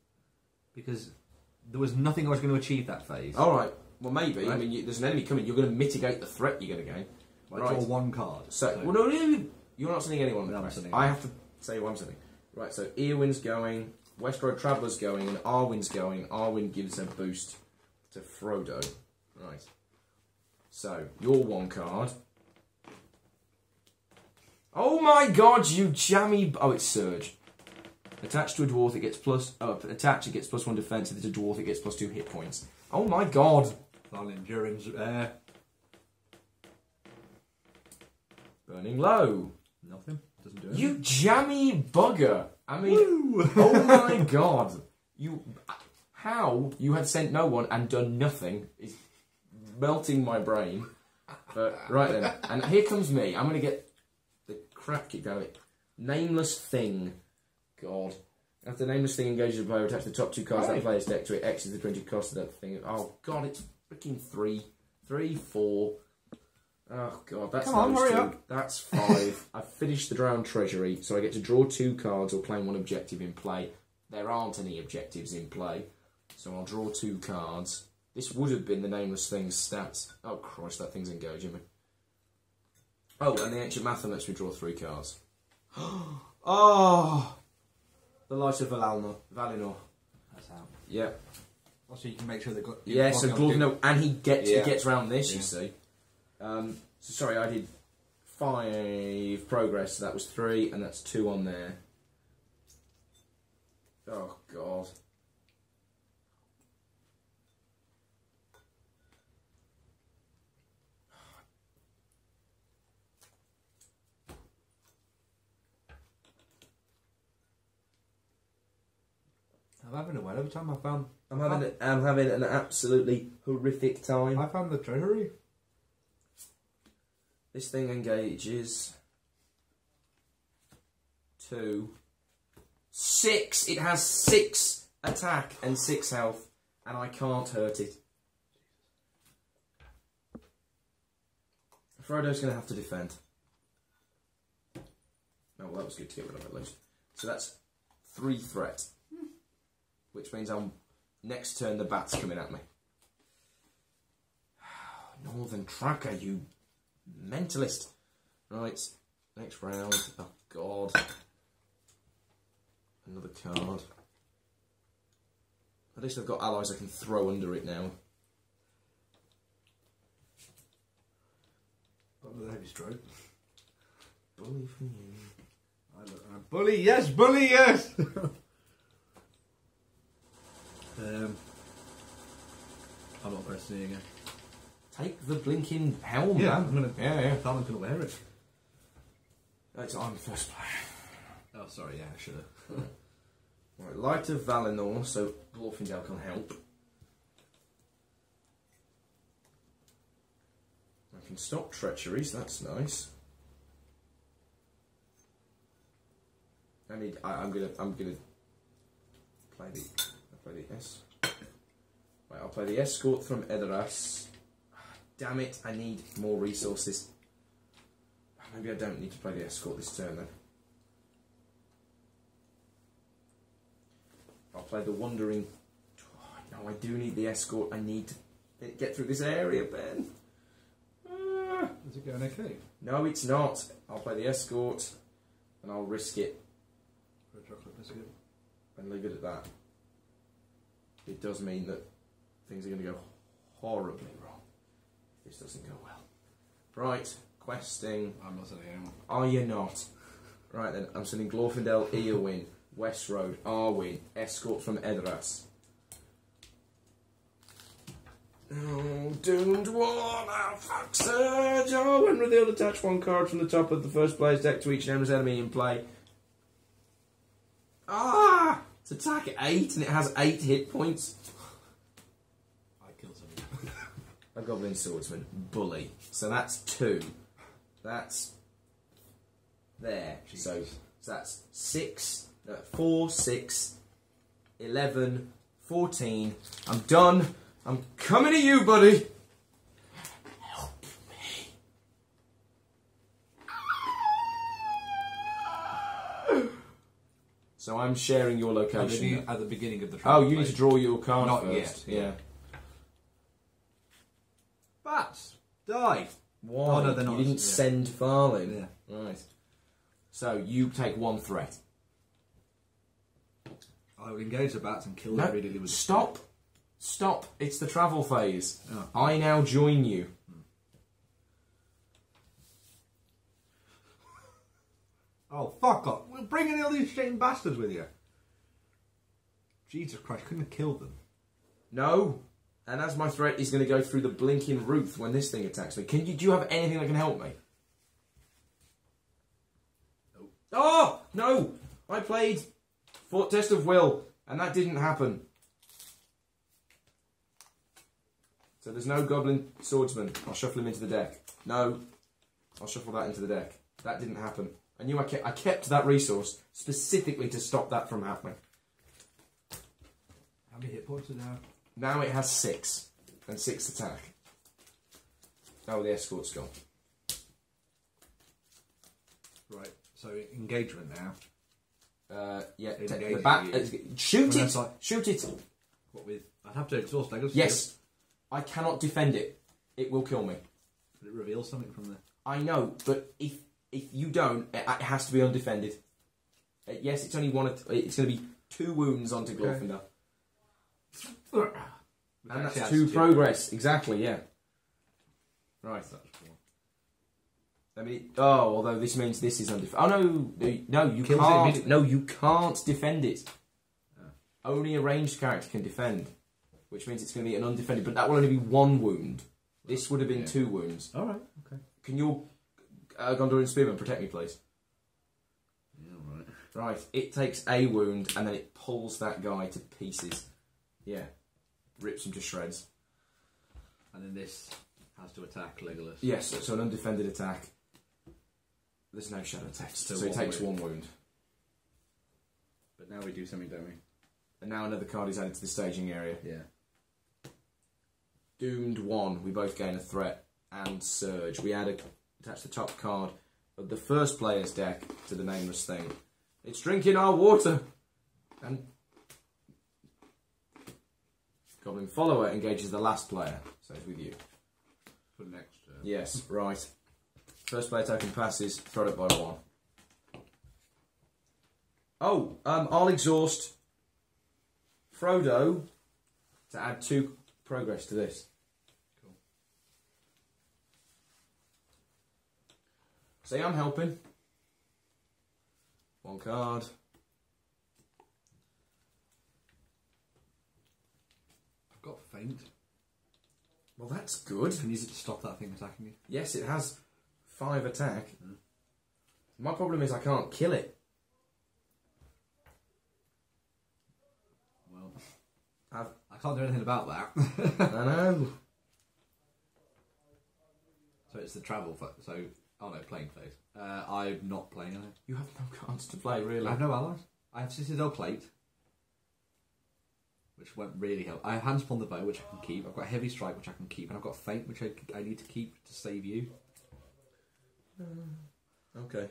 because there was nothing I was going to achieve that phase. All right. Well, maybe. I mean, you, there's an enemy coming. You're going to mitigate the threat you're going to gain. Right. draw one card. So, well, no, no, you're not sending anyone. No, sending I have to say who I'm sending. Right. So Eowyn's going. West Road Traveller's going, and Arwen's going. Arwen gives a boost to Frodo. Right. So your one card. Oh my God! You jammy. Oh, it's Surge. Attached to a dwarf, it gets plus. Oh, attached, it gets plus one defense. If it's a dwarf, it gets plus two hit points. Oh my God! Darling Durin's uh, Burning low. nothing. Doesn't do anything. You jammy bugger! I mean, oh my <laughs> god! You, how you have sent no one and done nothing is melting my brain. But right then, and here comes me. I'm gonna get the crap kicked out of it. Nameless thing. God. After nameless thing engages the player, attach the top two cards Hey. that player's deck to it. X is the printed cost of that thing. Oh god, it's freaking three, three, four. Oh god, that's Come on, hurry two. up. That's five. <laughs> I've finished the drowned treasury, so I get to draw two cards or claim one objective in play. There aren't any objectives in play, so I'll draw two cards. This would have been the nameless thing's stats. Oh Christ, that thing's engaging me. Oh, and the ancient math lets me draw three cards. <gasps> oh, the light of Valinor. Valinor. That's out. Yeah, Also, you can make sure they've got. yeah. So blocking on Glorfindel, and he gets Yeah. he gets round this. You Yeah. see. Um, so sorry, I did five progress. So that was three, and that's two on there. Oh God. I'm having a whale of a time. I found. I'm having a, I'm having an absolutely horrific time. I found the treasury. This thing engages two, six. It has six attack and six health, and I can't hurt it. Frodo's going to have to defend. Oh, well, that was good to get rid of at least. So that's three threat, hmm. which means I'm Next turn, the bat's coming at me. <sighs> Northern Tracker, you mentalist. Right, next round. Oh, God. Another card. At least I've got allies I can throw under it now. The heavy stroke. Bully for you. I bully, yes, bully, yes. <laughs> um, I'm not questioning again. Take the blinking helm, Yeah, man. I'm gonna. Yeah, yeah. I'm gonna wear it. Right, I'm first player. Oh, sorry. Yeah, I should have. <laughs> Right, Light of Valinor, so Glorfindel can help. I can stop treacheries, that's nice. I need. I, I'm gonna. I'm gonna play the. I'll play the S. Right, I'll play the escort from Edoras. Damn it! I need more resources. Maybe I don't need to play the escort this turn then. I'll play the wandering. Oh, no, I do need the escort. I need to get through this area, Ben. Ah. Is it going okay? No, it's not. I'll play the escort, and I'll risk it For a chocolate biscuit. and leave it at that. It does mean that things are going to go horribly wrong. if This doesn't go well. Right, questing. I'm not saying anyone. Are you not? Right then, I'm sending Glorfindel, Eowyn, West Road, Arwen, escort from Edoras. Oh, doomed one! Oh, fuck, Surge! Oh, when revealed, attach one card from the top of the first player's deck to each nameless enemy in play. Ah! It's attack 8 and it has 8 hit points. I killed someone. <laughs> A Goblin Swordsman. Bully. So that's 2. That's there. So, so that's 6, uh, 4, 6, 11, 14. I'm done. I'm coming to you, buddy. So I'm sharing your At the, location. be- at the beginning of the oh, trial you need to draw your card Not first. yet. Yeah. Bats die. Why? Oh, no, they're not. You didn't Yeah. send Thalin. Yeah. Right. So you take one threat. I would engage the bats and kill No, them immediately with. Stop. Stop. It's the travel phase. Oh. I now join you. Oh fuck off! We're bringing all these shame bastards with you. Jesus Christ! Couldn't have killed them. No. And as my threat is going to go through the blinking roof when this thing attacks me, can you? Do you have anything that can help me? Nope. Oh no! I played Fort Test of Will, and that didn't happen. So there's no Goblin Swordsman. I'll shuffle him into the deck. No, I'll shuffle that into the deck. That didn't happen. I knew I kept, I kept that resource specifically to stop that from happening. How many hit points are now? Now it has six and six attack. Oh, the escort's gone. Right. So engagement now. Uh, yeah, the bat. uh, shoot it! like- Shoot it! What with? I'd have to exhaust legacy. Yes, I cannot defend it. It will kill me. But it reveals something from there. I know, but if if you don't, it, it has to be undefended. Uh, yes, it's only one. At, it's going to be two wounds onto Okay. Glorfindel, Which and actually that's two progress. Exactly. Yeah. Right. I mean, oh, although this means this is undefended. Oh no, no, you Kills can't. No, you can't defend it. Oh. Only a ranged character can defend, which means it's going to be an undefended. But that will only be one wound. This would have been Yeah. two wounds. All right. Okay. Can your uh, Gondorian Spearman protect me, please? Yeah. Right. Right, it takes a wound and then it pulls that guy to pieces. Yeah, rips him to shreds. And then this has to attack Legolas. Yes, so, so an undefended attack. There's no shadow text, So so, it takes wound. one wound. But now we do something, don't we? And now another card is added to the staging area. Yeah. Doomed one, we both gain a threat and surge. We add a attach the top card of the first player's deck to the nameless thing. It's drinking our water. And Goblin follower engages the last player, so it's with you. For next turn. Yes, right. First player token passes, throw it by one. Oh, um, I'll exhaust Frodo to add two progress to this. See, I'm helping. One card. I've got feint. Well, that's good. Can use it to stop that thing attacking me. Yes, it has five attack. Hmm. My problem is I can't kill it. Well, I've, I can't do anything about that. I know. <laughs> so it's the travel. So, oh no, playing phase. Uh, I'm not playing anything. You have no cards to play, really. I have no allies. I have Citadel Plate, which won't really help. I have Hands upon the Bow, which I can keep. I've got Heavy Strike, which I can keep, and I've got Feint, which I, I need to keep to save you. Okay.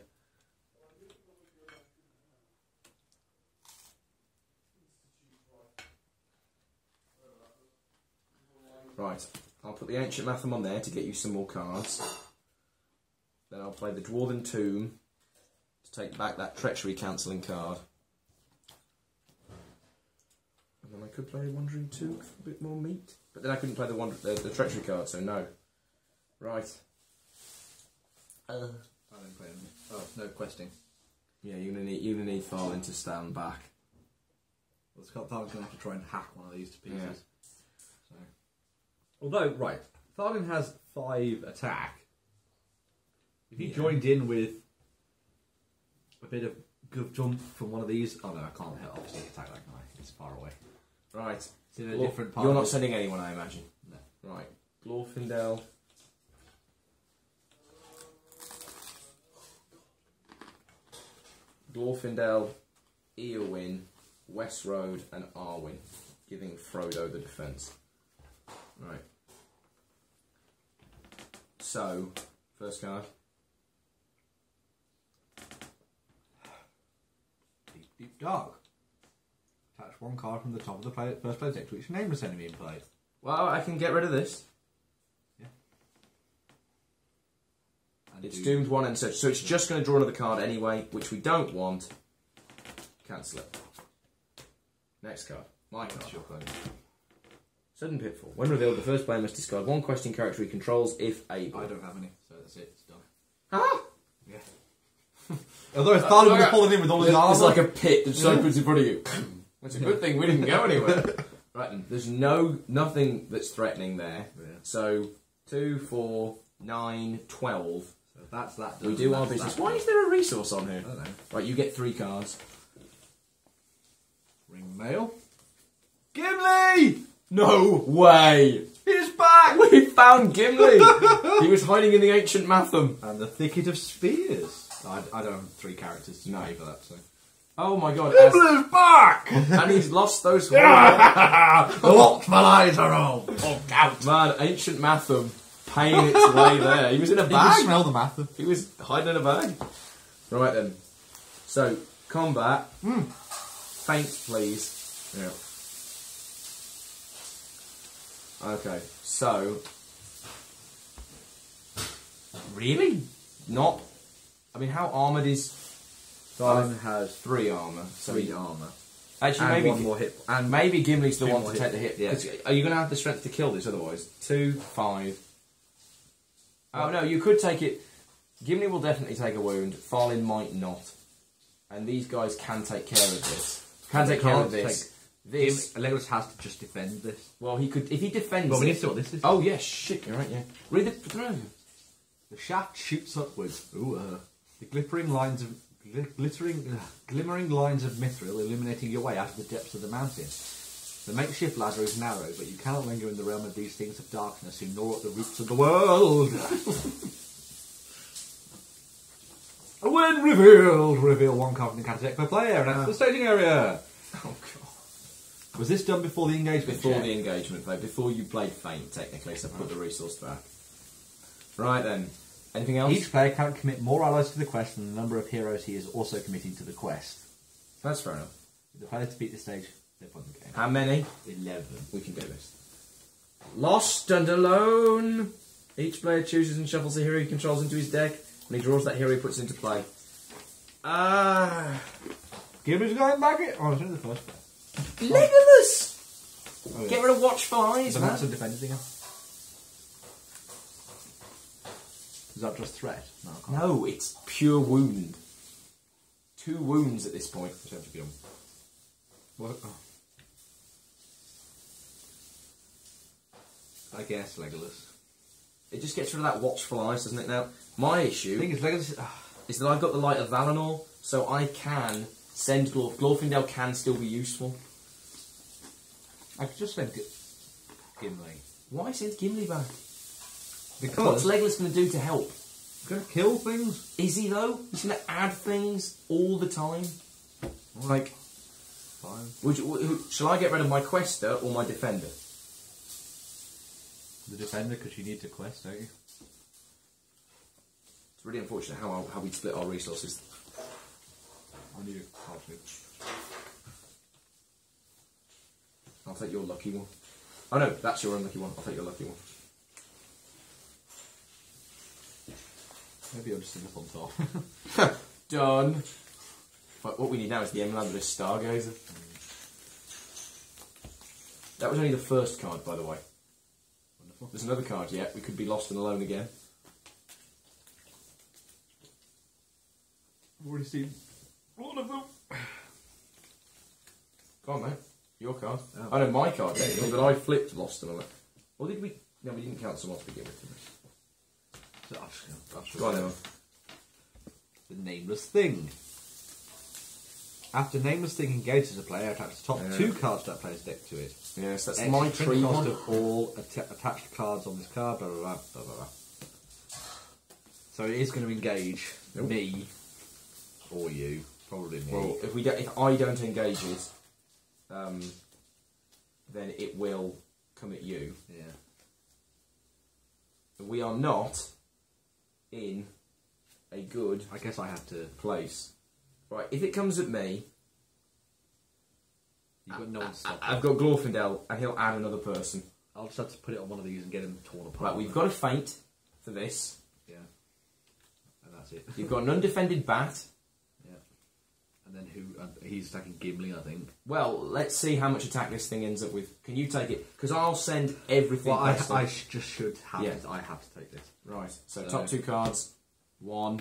Right, I'll put the Ancient Mathom on there to get you some more cards. Then I'll play the Dwarven Tomb to take back that Treachery cancelling card. And then I could play Wandering Took for a bit more meat. But then I couldn't play the, wander- the, the Treachery card, so no. Right. Uh, I don't play anything. Oh, no questing. Yeah, you're gonna need you're gonna need Thalin to stand back. Well, Scott to have to try and hack one of these to pieces. Yeah. So. Although, right, Thalin has five attack. If you Yeah. joined in with a bit of good jump from one of these, oh no, I can't help obviously attack that guy. It's far away. Right. It's in a Glor- different part. You're not sending anyone, I imagine. No. Right. Glorfindel. Glorfindel, Eowyn, West Road, and Arwen, giving Frodo the defence. Right. So, first card. Deep, dark. Attach one card from the top of the play, first player deck to each nameless enemy in play. Well, I can get rid of this. And It's do- doomed one and such, so it's just going to draw another card anyway, which we don't want. Cancel it. Next card. My card. That's your card. Sudden Pitfall. When revealed, the first player must discard one questing character he controls if able. I don't have any, so that's it. It's done. Ah! Yeah. Although if Thalin would have fallen in with all his armor, It's like a pit that just opens in front of you. <laughs> It's a good thing we didn't go anywhere. right then, there's no nothing that's threatening there. Yeah. So two, four, nine, twelve. So that's that. We done, do our that's business. that Why is there a resource on here? I don't know. Right, you get three cards. Ring mail. Gimli! No way! He's back! <laughs> We found Gimli! <laughs> he was hiding in the ancient Mathom. And the thicket of spears. I, I don't have three characters to No. pay for that, so. Oh my god. as- Gimli's back! <laughs> and he's lost those <laughs> the Watchful eyes are all pulled out. Man, ancient Mathom paying its way there. He was in a <laughs> You bag. smell the math. He was hiding in a bag. Right then. So, combat. Hmm. Feint, please. Yeah. Okay, so. Really? Not. I mean, how armoured is. Thalin has Three armour. So three he- armour. Actually, And maybe. one more hit. And Maybe Gimli's the one to take the hit. hit. 'Cause Are you going to have the strength to kill this otherwise? Two, five. Oh no, you could take it. Gimli will definitely take a wound. Thalin might not. And these guys can take care of this. Can They take care of this. This. Legolas has to just defend this. Well, he could if he defends. Well, we need to see what this is. Oh yes, shit. You're right. Yeah. Read it through. The shaft shoots upwards. Ooh, uh, the glittering lines of gli- glittering, uh, glimmering lines of mithril illuminating your way out of the depths of the mountain. The makeshift ladder is narrow, but you cannot linger in the realm of these things of darkness who gnaw at the roots of the world. <laughs> when revealed, reveal one card from the deck per player and enter the staging area. <laughs> Oh god. Was this done before the engagement? Before check? the engagement, though, before you played feint, technically, so put the resource back. Right then. Anything else? Each player cannot commit more allies to the quest than the number of heroes he is also committing to the quest. That's fair enough. The player to beat this stage They're fun game. How many? Eleven. We can do this. Lost and alone. Each player chooses and shuffles a hero he controls into his deck. When he draws that hero, he puts it into play. Ah, Gimli's going back it. Oh, it's only the first one. Legolas! Oh, yeah. Get rid of watchful eyes, So man. that's a defender thing. Is that just threat? No, I can't. No, it's pure wound. Two wounds at this point. Just have to 'em. What? Oh. I guess Legolas. It just gets rid of that watchful eyes, doesn't it? Now, my issue thing is, Legolas. ah, is that I've got the light of Valinor, so I can send Glor- Glorfindel can still be useful. I could just send G- Gimli. Why send Gimli back? What's Because Legolas going to do to help? he's going to kill things. Is he though? He's going to add things all the time. Like, fine. Would you, who, shall I get rid of my quester or my defender? The defender, because you need to quest, don't you? It's really unfortunate how how we split our resources. I need a card flip. I'll take your lucky one. Oh no, that's your unlucky one. I'll take your lucky one. Maybe I'll just stick this on top. Done. But what we need now is the Imladris Stargazer. That was only the first card, by the way. Wonderful. There's another card yet. We could be lost and alone again. I've already seen one of them. Go on, mate. Your card. Oh. Oh no, my card. technically, but I flipped lost and alone. Or did we? No, we didn't count someone to begin with. did we? So I'm just gonna- I'm just Go on, gonna- The nameless thing. After nameless thing engages a player, attach the top Yeah. two cards to that player's deck to it. Yes, that's Extra my tree cost one. of all atta- attached cards on this card. Blah blah blah blah blah. blah. So it is going to engage Nope. me or you, probably me. Well, if we don't, if I don't engage it, um, then it will come at you. yeah. We are not in a good I guess I have to. place. Right, if it comes at me, You've got no one to stop. I've got Glorfindel, and he'll add another person. I'll just have to put it on one of these and get him torn apart. Right, we've got a feint for this. Yeah. And that's it. You've got an undefended bat. Yeah. And then who? Uh, he's attacking Gimli, I think. Well, let's see how much attack this thing ends up with. Can you take it? Because I'll send everything. Well, I, based I on- sh- just should have. Yeah. To, I have to take this. Right, so, So- top two cards. One.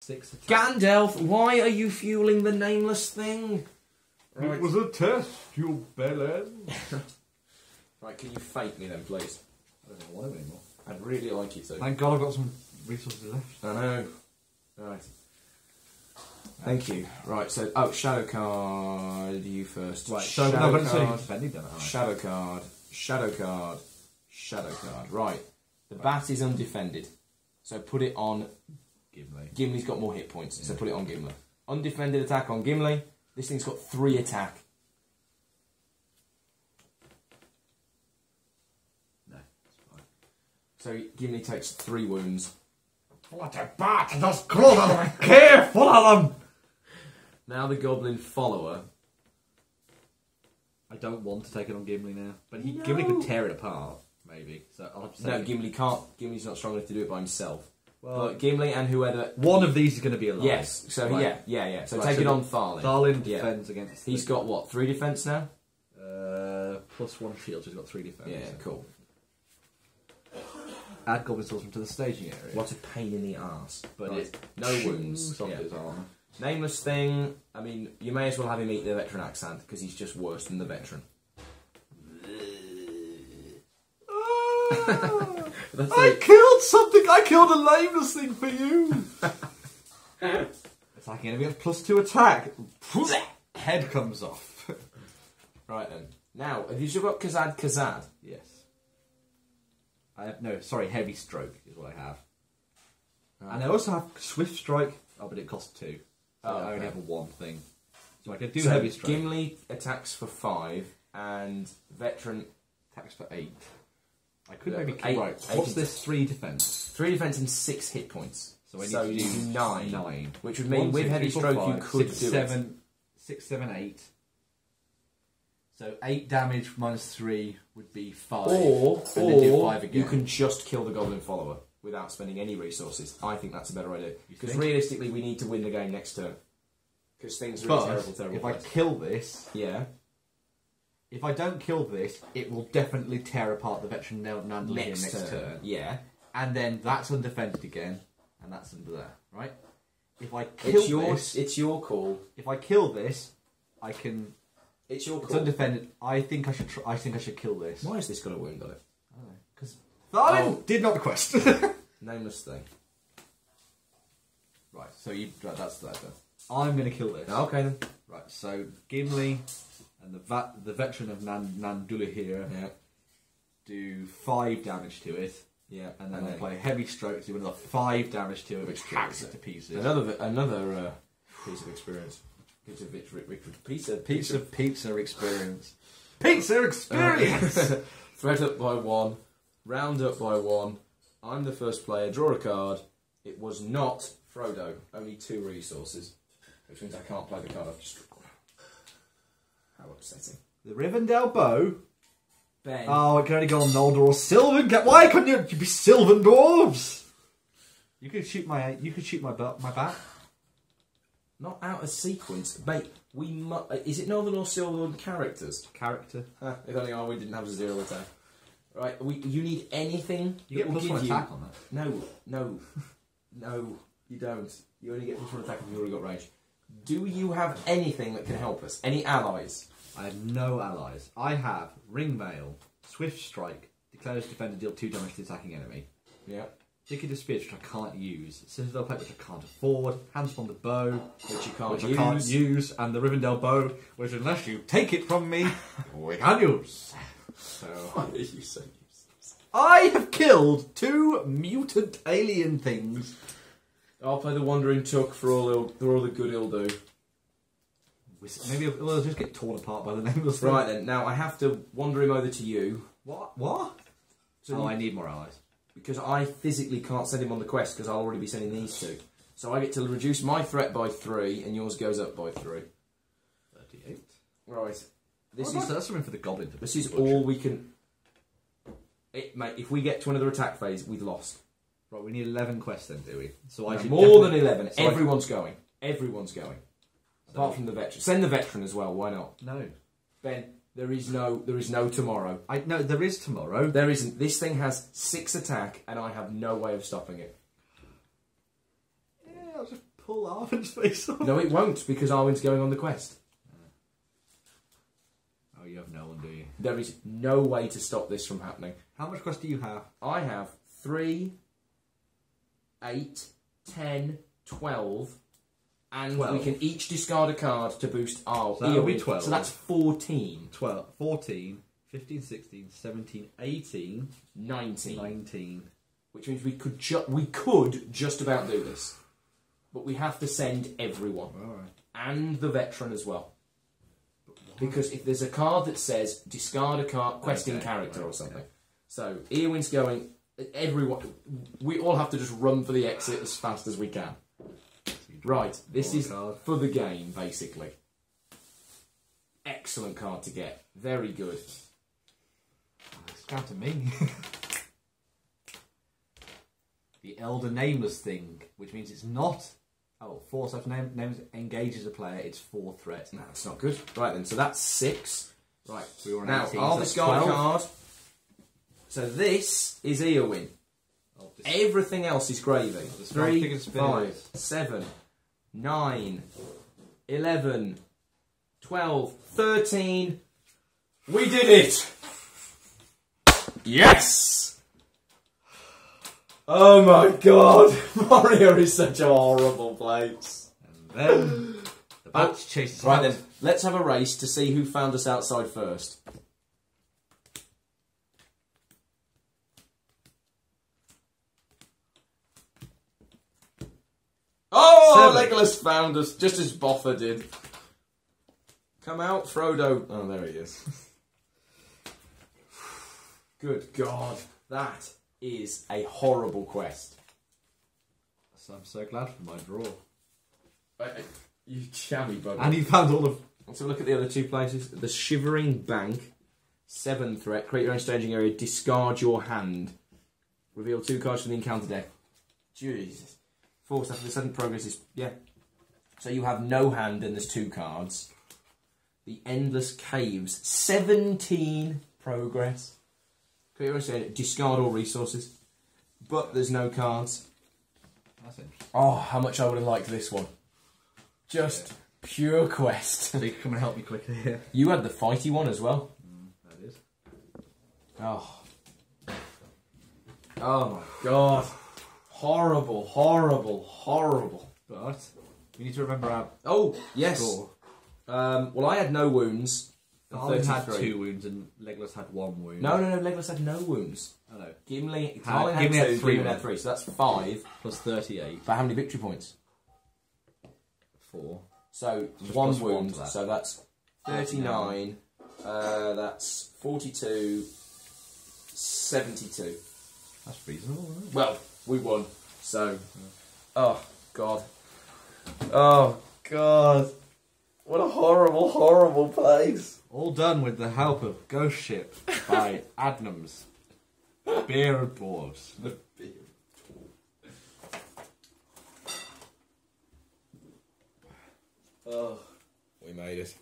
Six attack. Gandalf, why are you fueling the nameless thing? Right. It was a test, you bellend. <laughs> Right, can you fake me then, please? I don't want him anymore. I'd really like you to. Thank God I've got some resources left. I know. Right. Thank you. Right, so oh, shadow card. You first. Right, shadow so no, but so card. then. Shadow card. Shadow card. Shadow card. Right. The bat is undefended, so put it on. Gimli. Gimli's got more hit points, so put it on Gimli. Undefended attack on Gimli. This thing's got three attack. No, it's fine. So Gimli takes three wounds. What a bat! That's close. I don't of them. Now the goblin follower. I don't want to take it on Gimli now, but he, No. Gimli could tear it apart, maybe. So I'll have to say No, Gimli can't. Gimli's not strong enough to do it by himself. Well, but Gimli and whoever. one of these is going to be alive. Yes. So Right. yeah, yeah, yeah. So Right, take so it on Thalin. Thalin Yeah. defends against. He's got what? Three defense now. uh, plus one shield. So he's got three defense. Yeah, cool. Add Goblin Swordsman to the staging area. What a pain in the ass. But Right. it no wounds. off Yeah. his armor. Nameless thing. I mean, you may as well have him eat the veteran accent because he's just worse than the veteran. <laughs> That's I like, killed something. I killed a nameless thing for you. <laughs> Attacking enemy has plus two attack. <laughs> Head comes off. right then. Now, have you still got Khazad Khazad? yes. I have no. Sorry, heavy stroke is what I have, ah. and I also have swift strike. Oh, but it costs two. Oh, I only okay. have a one thing. So I can do So heavy strike. Gimli attacks for five, and veteran attacks for eight. I could maybe eight- right. eight What's is- this three defense? three defense and six hit points. So I need So to do nine, Nine. which would mean One, with two, heavy four, stroke you could six, do it. seven, six, seven, eight. So eight damage minus three would be five. Or, and then do or five again. you can just kill the goblin follower without spending any resources. I think that's a better idea. Because realistically, we need to win the game next turn. Because things are in But terrible, terrible if I place. kill this, Yeah. if I don't kill this, it will definitely tear apart the veteran Nandler Next, next, next turn. turn. Yeah. and then that's undefended again, and that's under there, right? If I kill It's your, this, it's your call. if I kill this, I can. It's your call It's call. undefended. I think I should. Tr- I think I should kill this. Why has this got a wound on it? Thalin Oh. did not request. <laughs> Nameless thing. right. So you. Right, that's that then. I'm going to kill this. Okay then. Right. So Gimli and the va- the veteran of Nan- Nandula here Yeah. do five damage to it, Yeah. and then I play heavy stroke to do another five damage to it, which hacks it to pieces. Another another uh, piece of experience. Piece of victory, pizza, Pizza pizza experience. <laughs> Pizza experience. <laughs> Uh, threat up by one, round up by one. I'm the first player. Draw a card. It was not Frodo. Only two resources, which means I can't play the card I've just drawn. How upsetting. the Rivendell bow. Ben. Oh, it can only go on Noldor or Sylvan. Get why couldn't you, be Sylvan dwarves? You could shoot my you could shoot my butt my back. not out of sequence, mate. We mu- uh, is it Northern or Silver characters? Character. Huh, if only we didn't have a zero attack. Right, we, you need anything. You get plus one you- attack on that. No, no, no, you don't. You only get plus one attack if you've already got range. Do you have anything that can help us? Any allies? I have no allies. I have Ring Mail, Swift Strike, declares defender deal two damage to the attacking enemy. Yeah. Of Spears, which I can't use. Citadel Plate, which I can't afford. Hands Upon the Bow, Which you can't which use. I can't use. And the Rivendell Bow, which unless you take it from me, <laughs> we can't use. So Why are you so useless? I have killed two mutant alien things. I'll play the Wandering Took for all, il- for all the good he'll do. Maybe it'll just get torn apart by the <laughs> nameless. Right then, now I have to wander him over to you. What? What? So oh, you- I need more allies. because I physically can't send him on the quest because I'll already be sending these two. So I get to reduce my threat by three, and yours goes up by three. 38. Right. This is that's something for the goblin to this is butcher. all we can. It, mate, if we get to another attack phase, we've lost. Right, we need 11 quests then, do we? So I No, should more than eleven. So Everyone's going. Everyone's going. Apart from the veteran. Send the veteran as well. Why not? No. Ben, there is no there is no tomorrow. I No, there is tomorrow. There isn't. This thing has six attack, and I have no way of stopping it. Yeah, I'll just pull Arwen's face off. No, it won't because Arwen's going on the quest. Oh, you have no one, do you? There is no way to stop this from happening. How much quest do you have? I have three, eight, ten, twelve, and we can each discard a card to boost our So that'll be 12. So that's 14, 12, 14, 15, 16, 17, 18, 19. 19. which means we could ju- we could just about do this, but we have to send everyone and the veteran as well. Because if there's a card that says discard a card, questing Okay, character or okay. something, so Eowyn's going. Everyone, we all have to just run for the exit as fast as we can. Right, this is card. for the game basically. Excellent card to get, very good. It's down to me. <laughs> the Elder Nameless thing, which means it's not. Oh, force of name, names engages a player, it's four threats. No, it's not good. Right then, so that's six. Right, We were on Now, 18, I'll so discard a 12. card. So this is Eowyn. Everything else is gravy. Three, five, seven, nine, eleven, twelve, thirteen. We did it! Yes! Oh my god! <laughs> Moria is such a horrible place. And then the ah, bats chase us Right out. then, let's have a race to see who found us outside first. Oh, Seven. Legolas found us just as Boffa did. Come out, Frodo. Oh, there he is. <laughs> Good God, that is a horrible quest. So I'm so glad for my draw. Uh, You jammy bugger. And he found all of Let's have a look at the other two places. The Shivering Bank, seven threat. Create your own staging area. Discard your hand. Reveal two cards from the encounter deck. Jesus. Force after the sudden progress is yeah. So you have no hand and there's two cards. The Endless Caves, seventeen progress. Own staging. Discard all resources, but there's no cards. That's interesting. Oh, how much I would have liked this one. Just pure quest. So you come and help me quickly here. You had the fighty one as well. That is. Oh. Oh my god. Horrible, horrible, horrible. But we need to remember our Oh, yes. Um, well, I had no wounds. Harlan had two wounds and Legolas had one wound. No, no, no, Legolas had no wounds. Oh, no. Gimli, Had- Harlan had Gimli two, had three Gimli had three, so that's five. Plus 38. For how many victory points? Four. So Just one wound, to that. so that's 39, uh, that's 42, 72. That's reasonable, isn't it? Well, we won. So, oh god, oh god, what a horrible, horrible place. All done with the help of Ghost Ship by <laughs> Adnams. Beer and Dwarves. Oh, we made it.